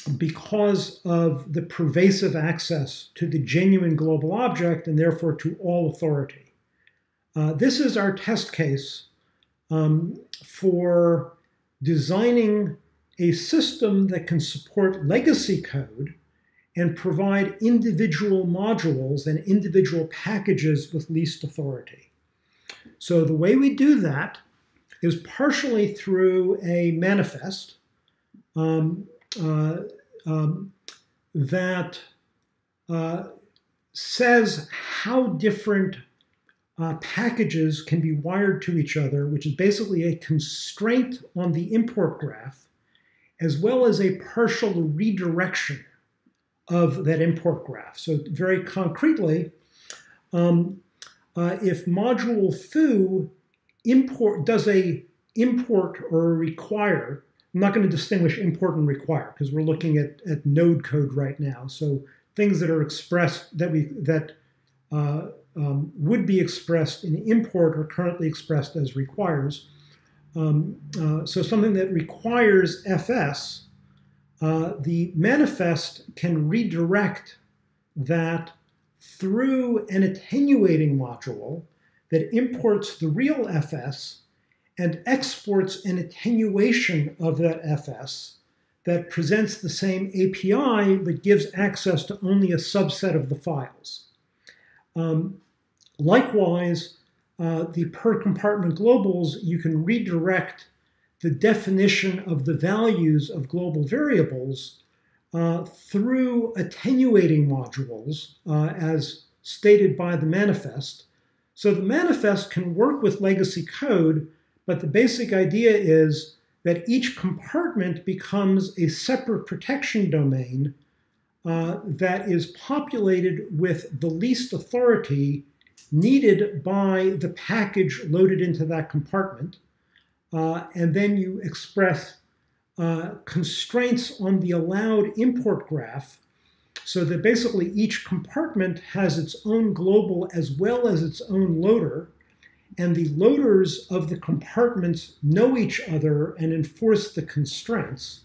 because of the pervasive access to the genuine global object and therefore to all authority. Uh, this is our test case um, for designing a system that can support legacy code and provide individual modules and individual packages with least authority. So the way we do that is partially through a manifest um, um, that uh, says how different uh, packages can be wired to each other, which is basically a constraint on the import graph, as well as a partial redirection of that import graph. So very concretely, um, uh, if module foo import does a import or a require, I'm not going to distinguish import and require because we're looking at, at node code right now. So things that are expressed that we that uh, um, would be expressed in import are currently expressed as requires. Um, uh, so something that requires FS, uh, the manifest can redirect that through an attenuating module that imports the real FS and exports an attenuation of that FS that presents the same API but gives access to only a subset of the files. Um, likewise, uh, the per compartment globals, you can redirect the definition of the values of global variables uh, through attenuating modules, uh, as stated by the manifest. So the manifest can work with legacy code, but the basic idea is that each compartment becomes a separate protection domain uh, that is populated with the least authority needed by the package loaded into that compartment. Uh, and then you express uh, constraints on the allowed import graph so that basically each compartment has its own global as well as its own loader. And the loaders of the compartments know each other and enforce the constraints,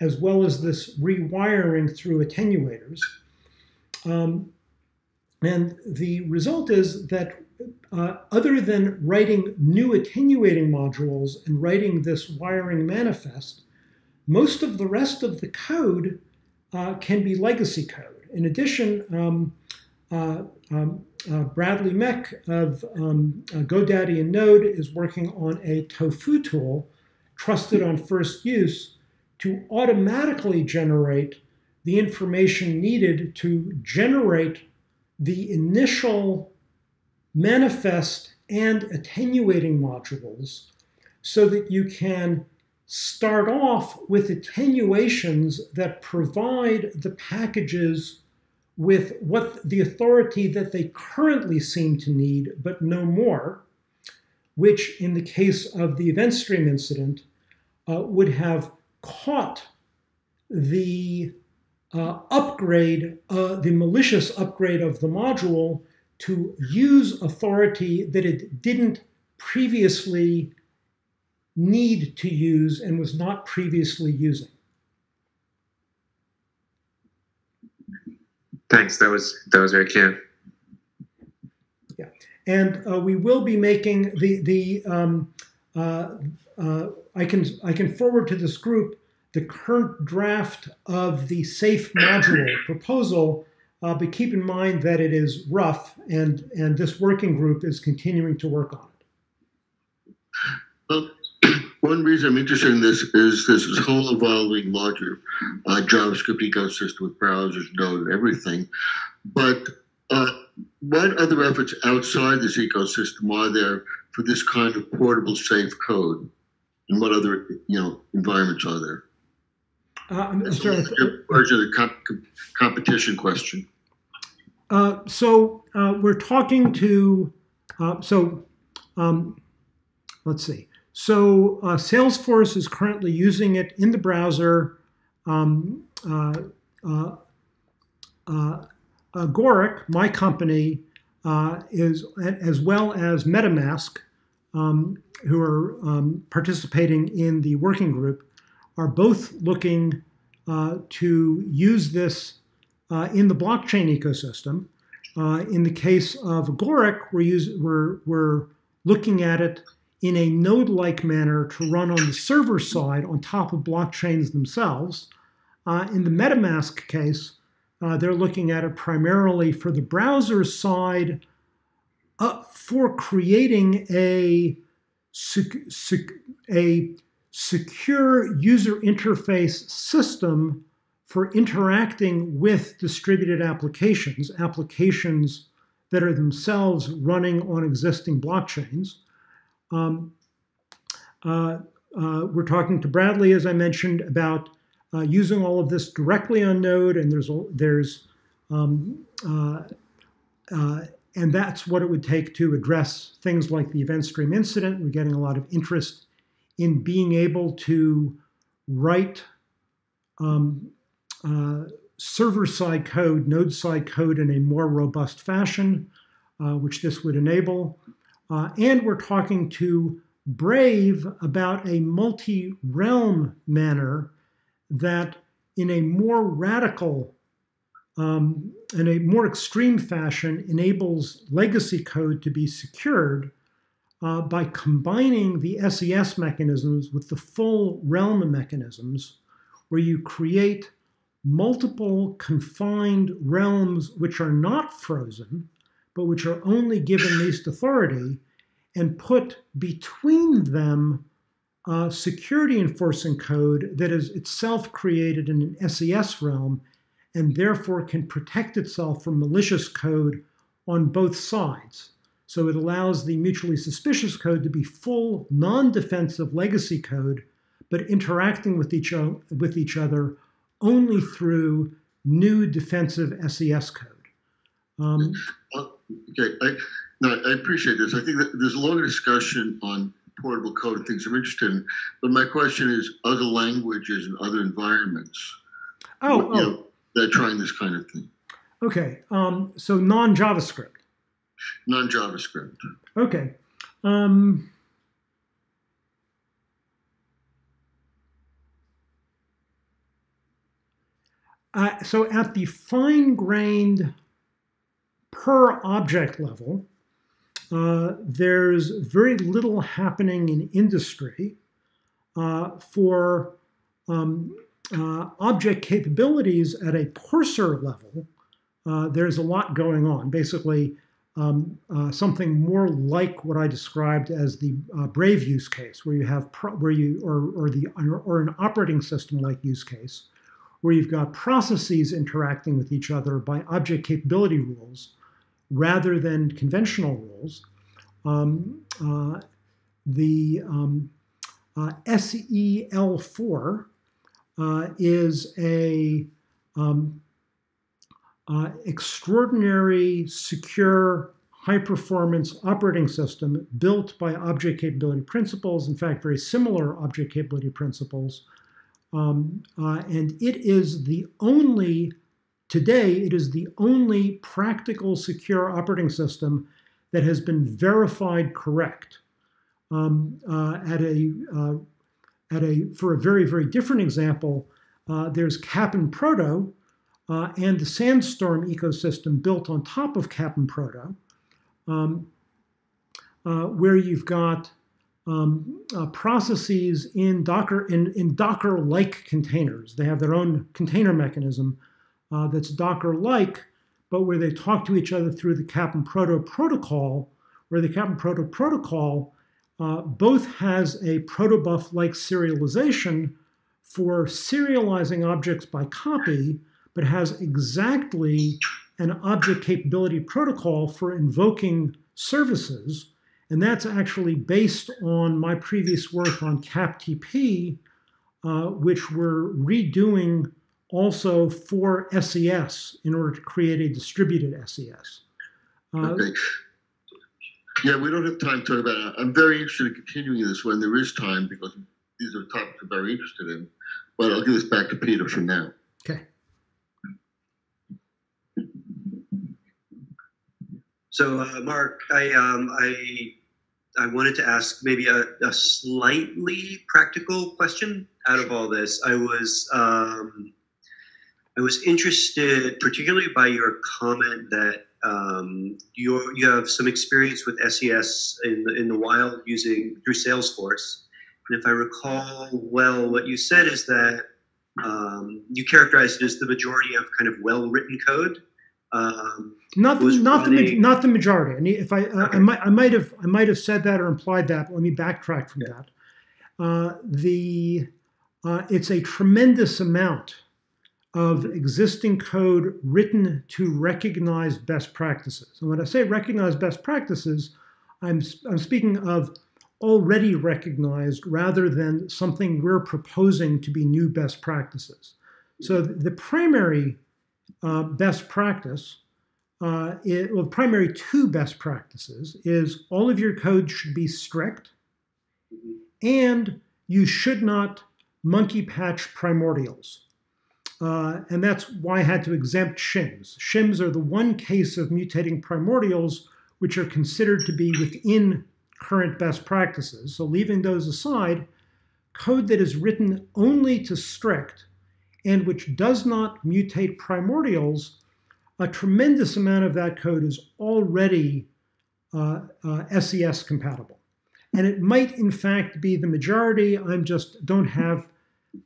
as well as this rewiring through attenuators. Um, and the result is that uh, other than writing new attenuating modules and writing this wiring manifest, most of the rest of the code uh, can be legacy code. In addition, um, uh, um, uh, Bradley Meck of um, uh, GoDaddy and Node is working on a tofu tool trusted on first use to automatically generate the information needed to generate the initial manifest and attenuating modules so that you can start off with attenuations that provide the packages with what the authority that they currently seem to need, but no more, which, in the case of the event stream incident, uh, would have caught the uh, upgrade, uh, the malicious upgrade of the module to use authority that it didn't previously need to use and was not previously using. Thanks. That was that was very clear. Yeah, and uh, we will be making the the um, uh, uh, I can I can forward to this group the current draft of the safe module proposal. Uh, but keep in mind that it is rough, and and this working group is continuing to work on it. Well, *clears throat* one reason I'm interested in this is this is whole evolving larger uh, JavaScript ecosystem with browsers, Node, everything. But uh, what other efforts outside this ecosystem are there for this kind of portable, safe code? And what other you know environments are there? Uh, I'm sorry. Version of the comp- competition question. Uh, so uh, we're talking to. Uh, so um, let's see. So uh, Salesforce is currently using it in the browser. Um, uh, uh, uh Agoric, my company, uh, is as well as MetaMask, um, who are um, participating in the working group, are both looking uh, to use this in the blockchain ecosystem. in the case of Agoric, we're, use, we're, we're looking at it in a node like manner to run on the server side on top of blockchains themselves. Uh, in the MetaMask case, uh, they're looking at it primarily for the browser side uh, for creating a, sec- sec- a secure user interface system for interacting with distributed applications, applications that are themselves running on existing blockchains. Um, uh, uh, we're talking to Bradley, as I mentioned, about uh, using all of this directly on Node, and there's there's um, uh, uh, and that's what it would take to address things like the event stream incident. We're getting a lot of interest in being able to write um, uh, server-side code, node-side code in a more robust fashion, which this would enable. Uh, and we're talking to Brave about a multi realm manner that, in a more radical, um, in a more extreme fashion, enables legacy code to be secured uh, by combining the SES mechanisms with the full realm mechanisms, where you create multiple confined realms which are not frozen but which are only given least authority, and put between them a security enforcing code that is itself created in an SES realm and therefore can protect itself from malicious code on both sides. So it allows the mutually suspicious code to be full, non defensive legacy code, but interacting with each, with each other only through new defensive SES code. Um, Okay, I, no, I appreciate this. I think that there's a long discussion on portable code and things I'm interested in. But my question is other languages and other environments. Oh, you oh. Know, that are trying this kind of thing. Okay, um, so non JavaScript. Non JavaScript. Okay. Um, uh, so at the fine grained per object level, uh, there's very little happening in industry uh, for um, uh, object capabilities at a coarser level. Uh, there's a lot going on. Basically, um, uh, something more like what I described as the uh, Brave use case, where you have where you or or the or an operating system like use case, where you've got processes interacting with each other by object capability rules rather than conventional rules. Um, uh, the um, uh, SEL4 uh, is a um, uh, extraordinary, secure, high performance operating system built by object capability principles, in fact, very similar object capability principles. Um, uh, and it is the only, today, it is the only practical secure operating system that has been verified correct. Um, uh, at a, uh, at a, for a very, very different example, uh, there's Cap'n Proto uh, and the Sandstorm ecosystem built on top of Cap'n Proto um, uh, where you've got um, uh, processes in Docker in, in Docker-like containers. They have their own container mechanism uh, that's Docker-like, but where they talk to each other through the Cap'n Proto protocol, where the Cap'n Proto protocol uh, both has a protobuf-like serialization for serializing objects by copy, but has exactly an object capability protocol for invoking services. And that's actually based on my previous work on CapTP, uh, which we're redoing also for SES in order to create a distributed SES. Uh, okay. Yeah, we don't have time to talk about it. I'm very interested in continuing this when there is time because these are topics I'm very interested in. But I'll give this back to Peter for now. Okay. So, uh, Mark, I, um, I, I wanted to ask maybe a, a, slightly practical question out of all this. I was, um, I was interested, particularly by your comment that um, you you have some experience with SES in the, in the wild using through Salesforce. And if I recall well, what you said is that um, you characterized it as the majority of kind of well-written code um, not not the not the majority. And if I uh, I might I might have I might have said that or implied that. But let me backtrack from that. Uh, the uh, it's a tremendous amount of existing code written to recognize best practices. And when I say recognize best practices, I'm I'm speaking of already recognized rather than something we're proposing to be new best practices. So the primary uh, best practice, uh, it, well, primary two best practices is all of your code should be strict, and you should not monkey patch primordials. Uh, and that's why I had to exempt shims. Shims are the one case of mutating primordials which are considered to be within current best practices. So leaving those aside, code that is written only to strict and which does not mutate primordials, a tremendous amount of that code is already uh, uh, SES compatible. And it might, in fact, be the majority. I'm just don't have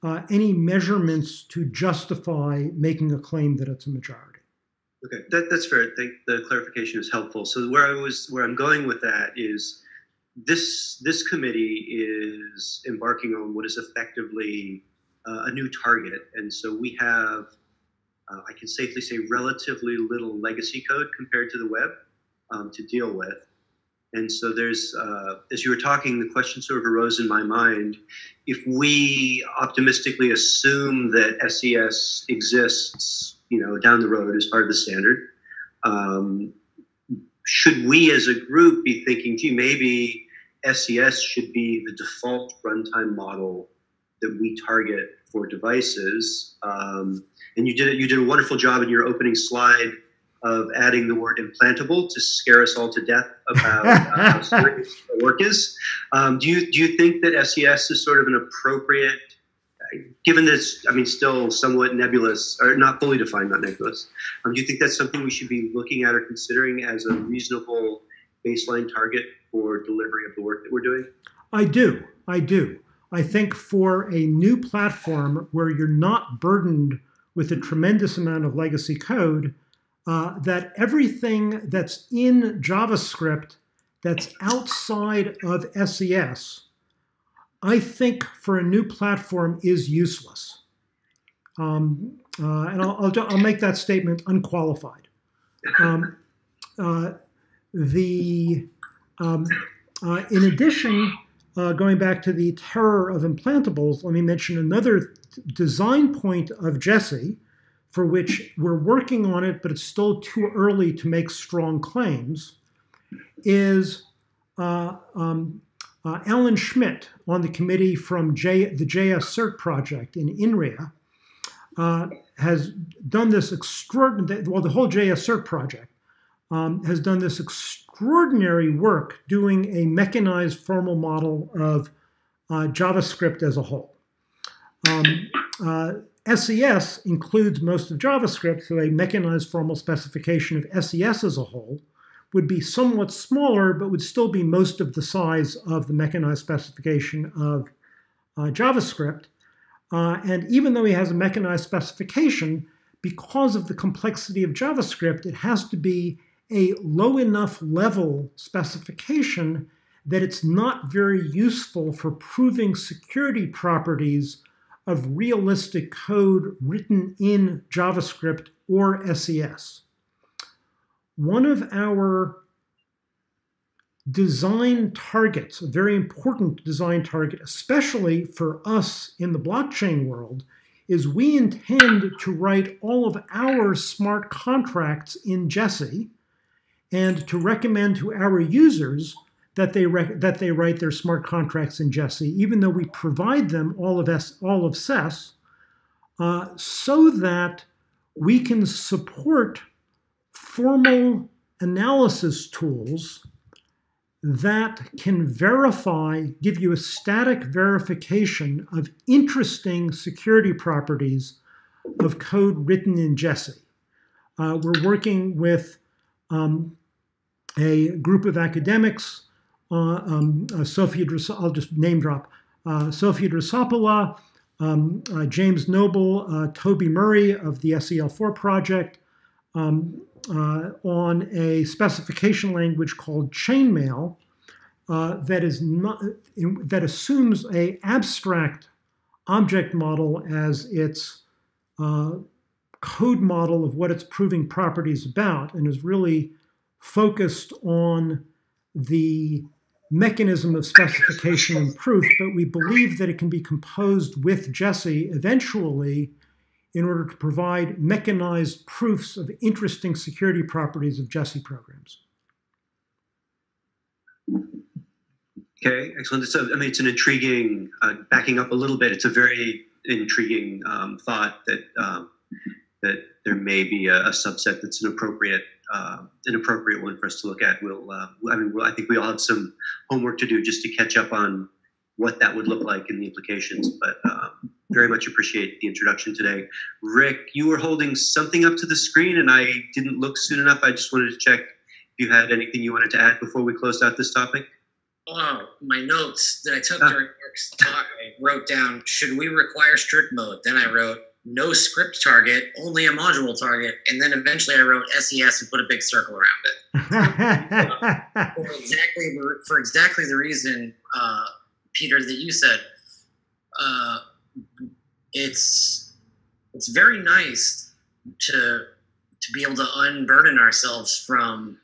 uh, any measurements to justify making a claim that it's a majority. Okay, that, that's fair. I think the clarification is helpful. So where I was, where I'm going with that is, this this committee is embarking on what is effectively uh, a new target. And so we have, uh, I can safely say, relatively little legacy code compared to the web um, to deal with. And so there's, uh, as you were talking, the question sort of arose in my mind. If we optimistically assume that SES exists, you know, down the road as part of the standard, um, should we as a group be thinking, gee, maybe SES should be the default runtime model that we target for devices. Um, and you did. You did a wonderful job in your opening slide of adding the word implantable to scare us all to death about uh, *laughs* how serious the work is. Um, do you do you think that SES is sort of an appropriate, given this? I mean, still somewhat nebulous or not fully defined, not nebulous. Um, do you think that's something we should be looking at or considering as a reasonable baseline target for delivery of the work that we're doing? I do. I do. I think for a new platform where you're not burdened with a tremendous amount of legacy code, uh, that everything that's in JavaScript that's outside of SES, I think for a new platform is useless. Um, uh, and I'll, I'll, I'll, make that statement unqualified. Um, uh, the um, uh, in addition, uh, going back to the terror of implantables, let me mention another design point of Jessie, for which we're working on it, but it's still too early to make strong claims. is uh, um, uh, Alan Schmitt on the committee from J, the JS CERT project in INRIA uh, has done this extraordinary, well, the whole JS CERT project um, has done this extraordinary work doing a mechanized formal model of uh, JavaScript as a whole. Um, uh, SES includes most of JavaScript, so a mechanized formal specification of SES as a whole would be somewhat smaller, but would still be most of the size of the mechanized specification of uh, JavaScript. Uh, and even though he has a mechanized specification, because of the complexity of JavaScript, it has to be a low enough level specification that it's not very useful for proving security properties of realistic code written in JavaScript or SES. One of our design targets, a very important design target, especially for us in the blockchain world, is we intend to write all of our smart contracts in Jessie and to recommend to our users that they that they write their smart contracts in Jessie, even though we provide them all of S, all of SES, uh, so that we can support formal analysis tools that can verify, give you a static verification of interesting security properties of code written in Jessie. Uh, we're working with um, a group of academics, um, uh, Sophia, I'll just name drop, uh, Sophia Drossopoulou, um, uh, James Noble, uh, Toby Murray of the SEL4 project, um, uh, on a specification language called chainmail that is not that assumes a abstract object model as its code model of what it's proving properties about and is really focused on the mechanism of specification and proof, but we believe that it can be composed with Jessie eventually in order to provide mechanized proofs of interesting security properties of Jessie programs. Okay, excellent. It's a, I mean, it's an intriguing, uh, backing up a little bit, it's a very intriguing um, thought that um, that there may be a, a subset that's an appropriate uh, an appropriate one for us to look at. We'll, uh, I mean, we'll, I think we all have some homework to do just to catch up on what that would look like in the implications. But uh, very much appreciate the introduction today. Rick, you were holding something up to the screen, and I didn't look soon enough. I just wanted to check if you had anything you wanted to add before we closed out this topic. Oh, my notes that I took ah. during Rick's talk, I wrote down, should we require strict mode? Then I wrote, no script target, only a module target, and then eventually I wrote SES and put a big circle around it. *laughs* for exactly for exactly the reason, uh, Peter, that you said. Uh, it's it's very nice to to be able to unburden ourselves from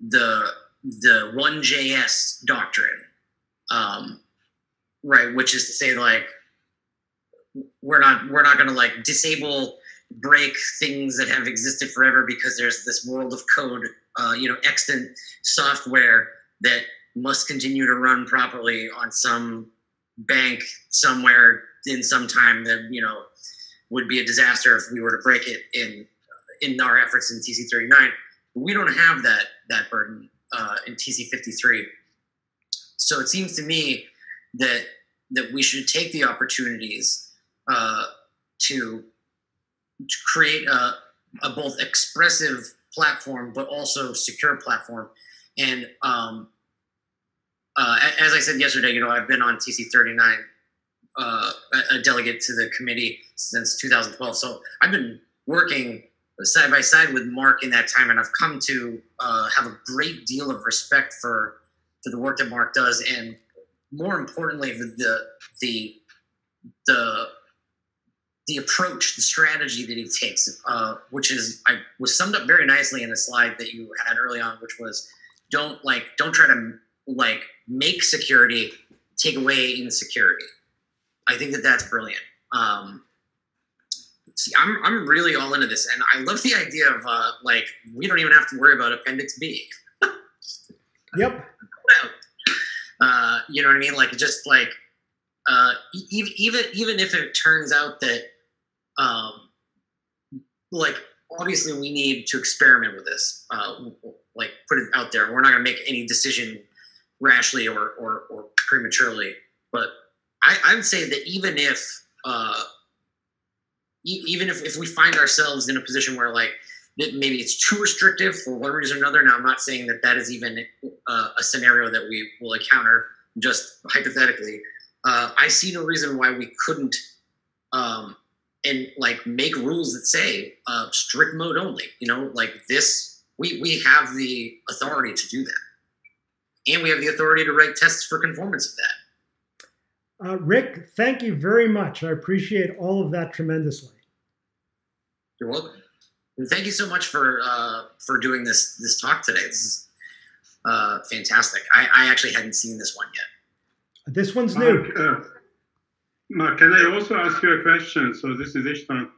the the one JS doctrine, um, right? Which is to say, like we're not we're not going to like disable break things that have existed forever because there's this world of code uh, you know extant software that must continue to run properly on some bank somewhere in some time that you know would be a disaster if we were to break it in in our efforts in TC39. We don't have that that burden uh, in TC53. So it seems to me that that we should take the opportunities uh, to, to create a, a, both expressive platform but also secure platform. And um, uh, as I said yesterday, you know, I've been on TC39, uh, a delegate to the committee since 2012. So I've been working side by side with Mark in that time, and I've come to uh, have a great deal of respect for for the work that Mark does, and more importantly, the the the the approach, the strategy that he takes, uh, which is I was summed up very nicely in a slide that you had early on, which was don't like don't try to like make security take away insecurity. I think that that's brilliant. Um, see, I'm I'm really all into this, and I love the idea of uh, like we don't even have to worry about Appendix B. *laughs* Yep. *laughs* Uh, you know what I mean? Like just like uh, even even even if it turns out that um, like obviously we need to experiment with this, uh, like put it out there. We're not going to make any decision rashly or or, or prematurely, but I, I would say that even if uh, even if, if we find ourselves in a position where like maybe it's too restrictive for one reason or another. Now, I'm not saying that that is even uh, a scenario that we will encounter, just hypothetically. Uh, I see no reason why we couldn't, um, and like make rules that say uh, strict mode only. You know, like this, we we have the authority to do that, and we have the authority to write tests for conformance of that. Uh, Rick, thank you very much. I appreciate all of that tremendously. You're welcome. And thank you so much for uh, for doing this this talk today. This is uh, fantastic. I, I actually hadn't seen this one yet. This one's new. Can I also ask you a question? So this is Ishtan.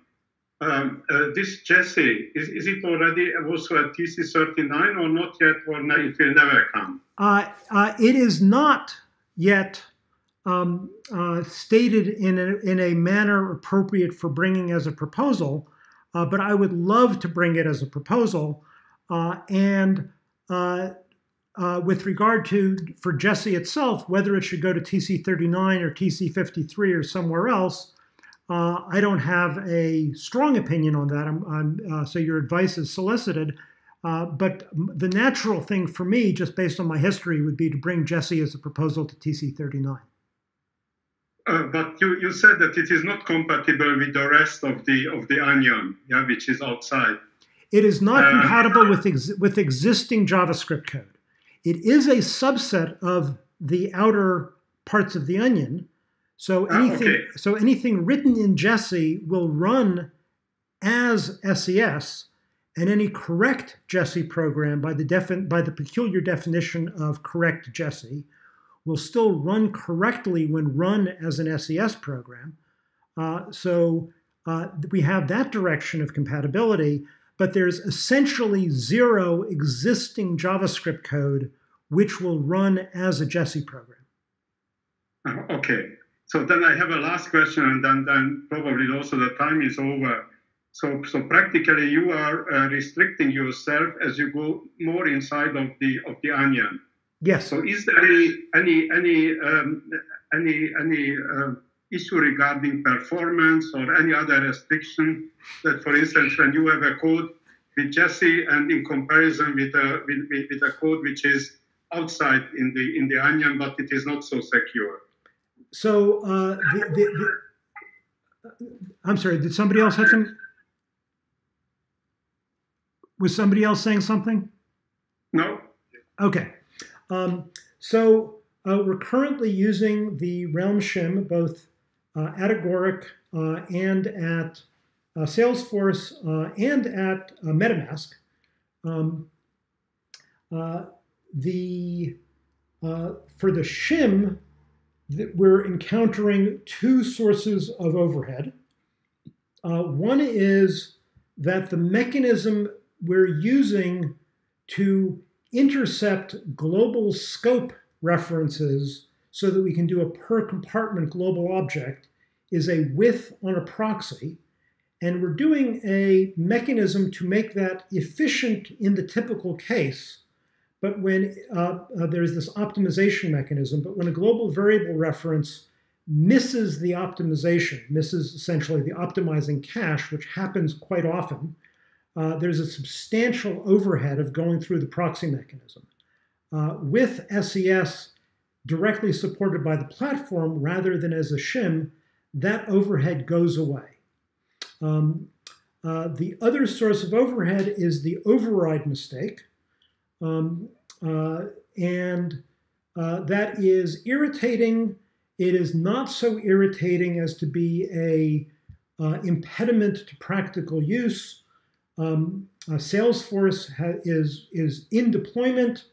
Um, uh, this Jessie, is, is it already also at TC39 or not yet, or it will never come? Uh, uh, it is not yet um, uh, stated in a, in a manner appropriate for bringing as a proposal uh, but I would love to bring it as a proposal. Uh, and uh, uh with regard to for Jessie itself, whether it should go to TC39 or TC53 or somewhere else, uh, I don't have a strong opinion on that. I'm, I'm, uh, so your advice is solicited. but the natural thing for me, just based on my history, would be to bring Jessie as a proposal to TC39. Uh, but you, you said that it is not compatible with the rest of the of the onion, yeah, which is outside. It is not uh, compatible with ex- with existing JavaScript code. It is a subset of the outer parts of the onion. So ah, anything okay. so anything written in Jessie will run as SES, and any correct Jessie program by the by the peculiar definition of correct Jessie will still run correctly when run as an SES program. Uh, so uh, we have that direction of compatibility, but there's essentially zero existing JavaScript code which will run as a Jessie program. Uh, okay. So then I have a last question, and then, then probably also the time is over. So, so practically, you are uh, restricting yourself as you go more inside of the of the onion. Yes. So is there any any any um, any any uh, issue regarding performance or any other restriction that, for instance, when you have a code with Jessie and in comparison with a with, with a code which is outside in the in the onion, but it is not so secure. So uh, the, the, the, I'm sorry. Did somebody else have some? Was somebody else saying something? No. Okay. Um, so uh, we're currently using the Realm shim both at Agoric uh, and at uh, Salesforce uh, and at uh, MetaMask. Um, the for the shim, that we're encountering two sources of overhead. one is that the mechanism we're using to intercept global scope references so that we can do a per compartment global object is a with on a proxy. And we're doing a mechanism to make that efficient in the typical case. But when uh, uh, there's this optimization mechanism, but when a global variable reference misses the optimization, misses essentially the optimizing cache, which happens quite often, uh, there's a substantial overhead of going through the proxy mechanism. Uh, with SES directly supported by the platform rather than as a shim, that overhead goes away. Um, uh, the other source of overhead is the override mistake. Um, uh, and uh, that is irritating. It is not so irritating as to be a uh, impediment to practical use. Um, uh, Salesforce is, is in deployment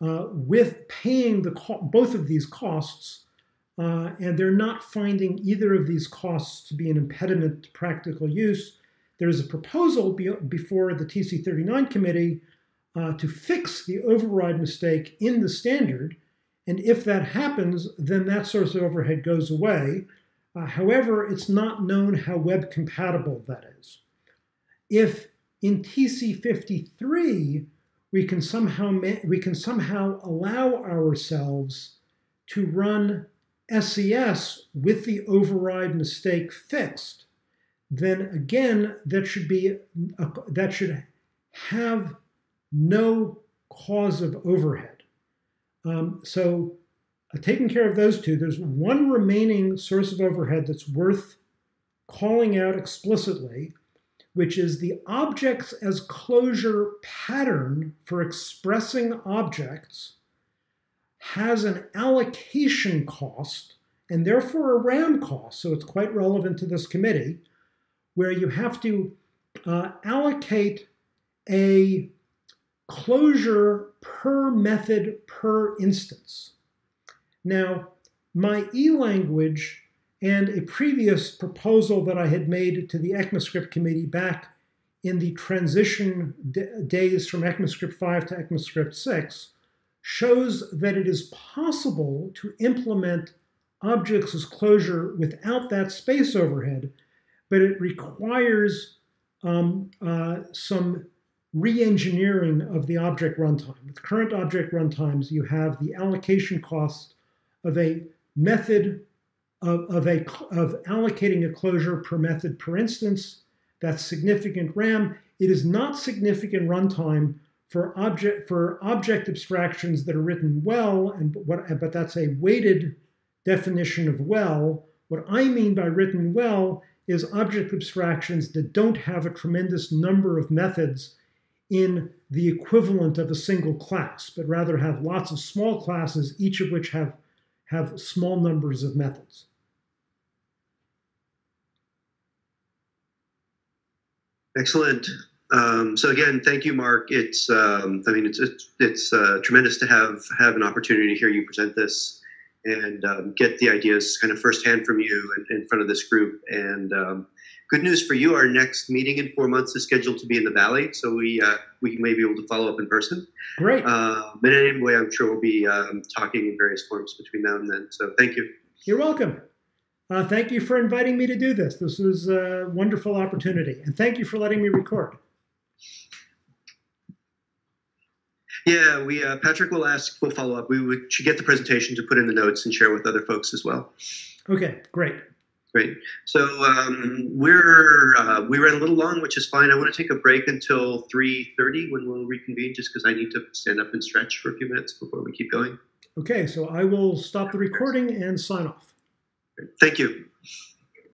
uh, with paying the both of these costs, uh, and they're not finding either of these costs to be an impediment to practical use. There's a proposal be before the TC39 committee uh, to fix the override mistake in the standard. And if that happens, then that source of overhead goes away. Uh, however, it's not known how web compatible that is. If in TC53 we can somehow we can somehow allow ourselves to run SES with the override mistake fixed, then again that should be a, that should have no cause of overhead. Um, so uh, taking care of those two, there's one remaining source of overhead that's worth calling out explicitly, which is the objects as closure pattern for expressing objects has an allocation cost and therefore a RAM cost, so it's quite relevant to this committee, where you have to uh, allocate a closure per method per instance. Now, my E language and a previous proposal that I had made to the ECMAScript committee back in the transition days from ECMAScript 5 to ECMAScript 6 shows that it is possible to implement objects as closure without that space overhead, but it requires um, uh, some re-engineering of the object runtime. With current object runtimes, you have the allocation cost of a method of, of, a, of allocating a closure per method per instance. That's significant RAM. It is not significant runtime for object for object abstractions that are written well, and what, but that's a weighted definition of well. What I mean by written well is object abstractions that don't have a tremendous number of methods in the equivalent of a single class, but rather have lots of small classes, each of which have, have small numbers of methods. Excellent. Um, so again, thank you, Mark. It's um, I mean it's it's, it's uh, tremendous to have have an opportunity to hear you present this and um, get the ideas kind of firsthand from you in, in front of this group. And um, good news for you, our next meeting in four months is scheduled to be in the Valley, so we uh, we may be able to follow up in person. Great. Uh, but anyway, I'm sure we'll be um, talking in various forms between now and then. So thank you. You're welcome. Uh, thank you for inviting me to do this. This was a wonderful opportunity, and thank you for letting me record. Yeah, we uh, Patrick will ask. We'll follow up. We would, should get the presentation to put in the notes and share with other folks as well. Okay, great. Great. So um, we're uh, we ran a little long, which is fine. I want to take a break until three thirty when we'll reconvene, just because I need to stand up and stretch for a few minutes before we keep going. Okay, so I will stop the recording and sign off. Thank you.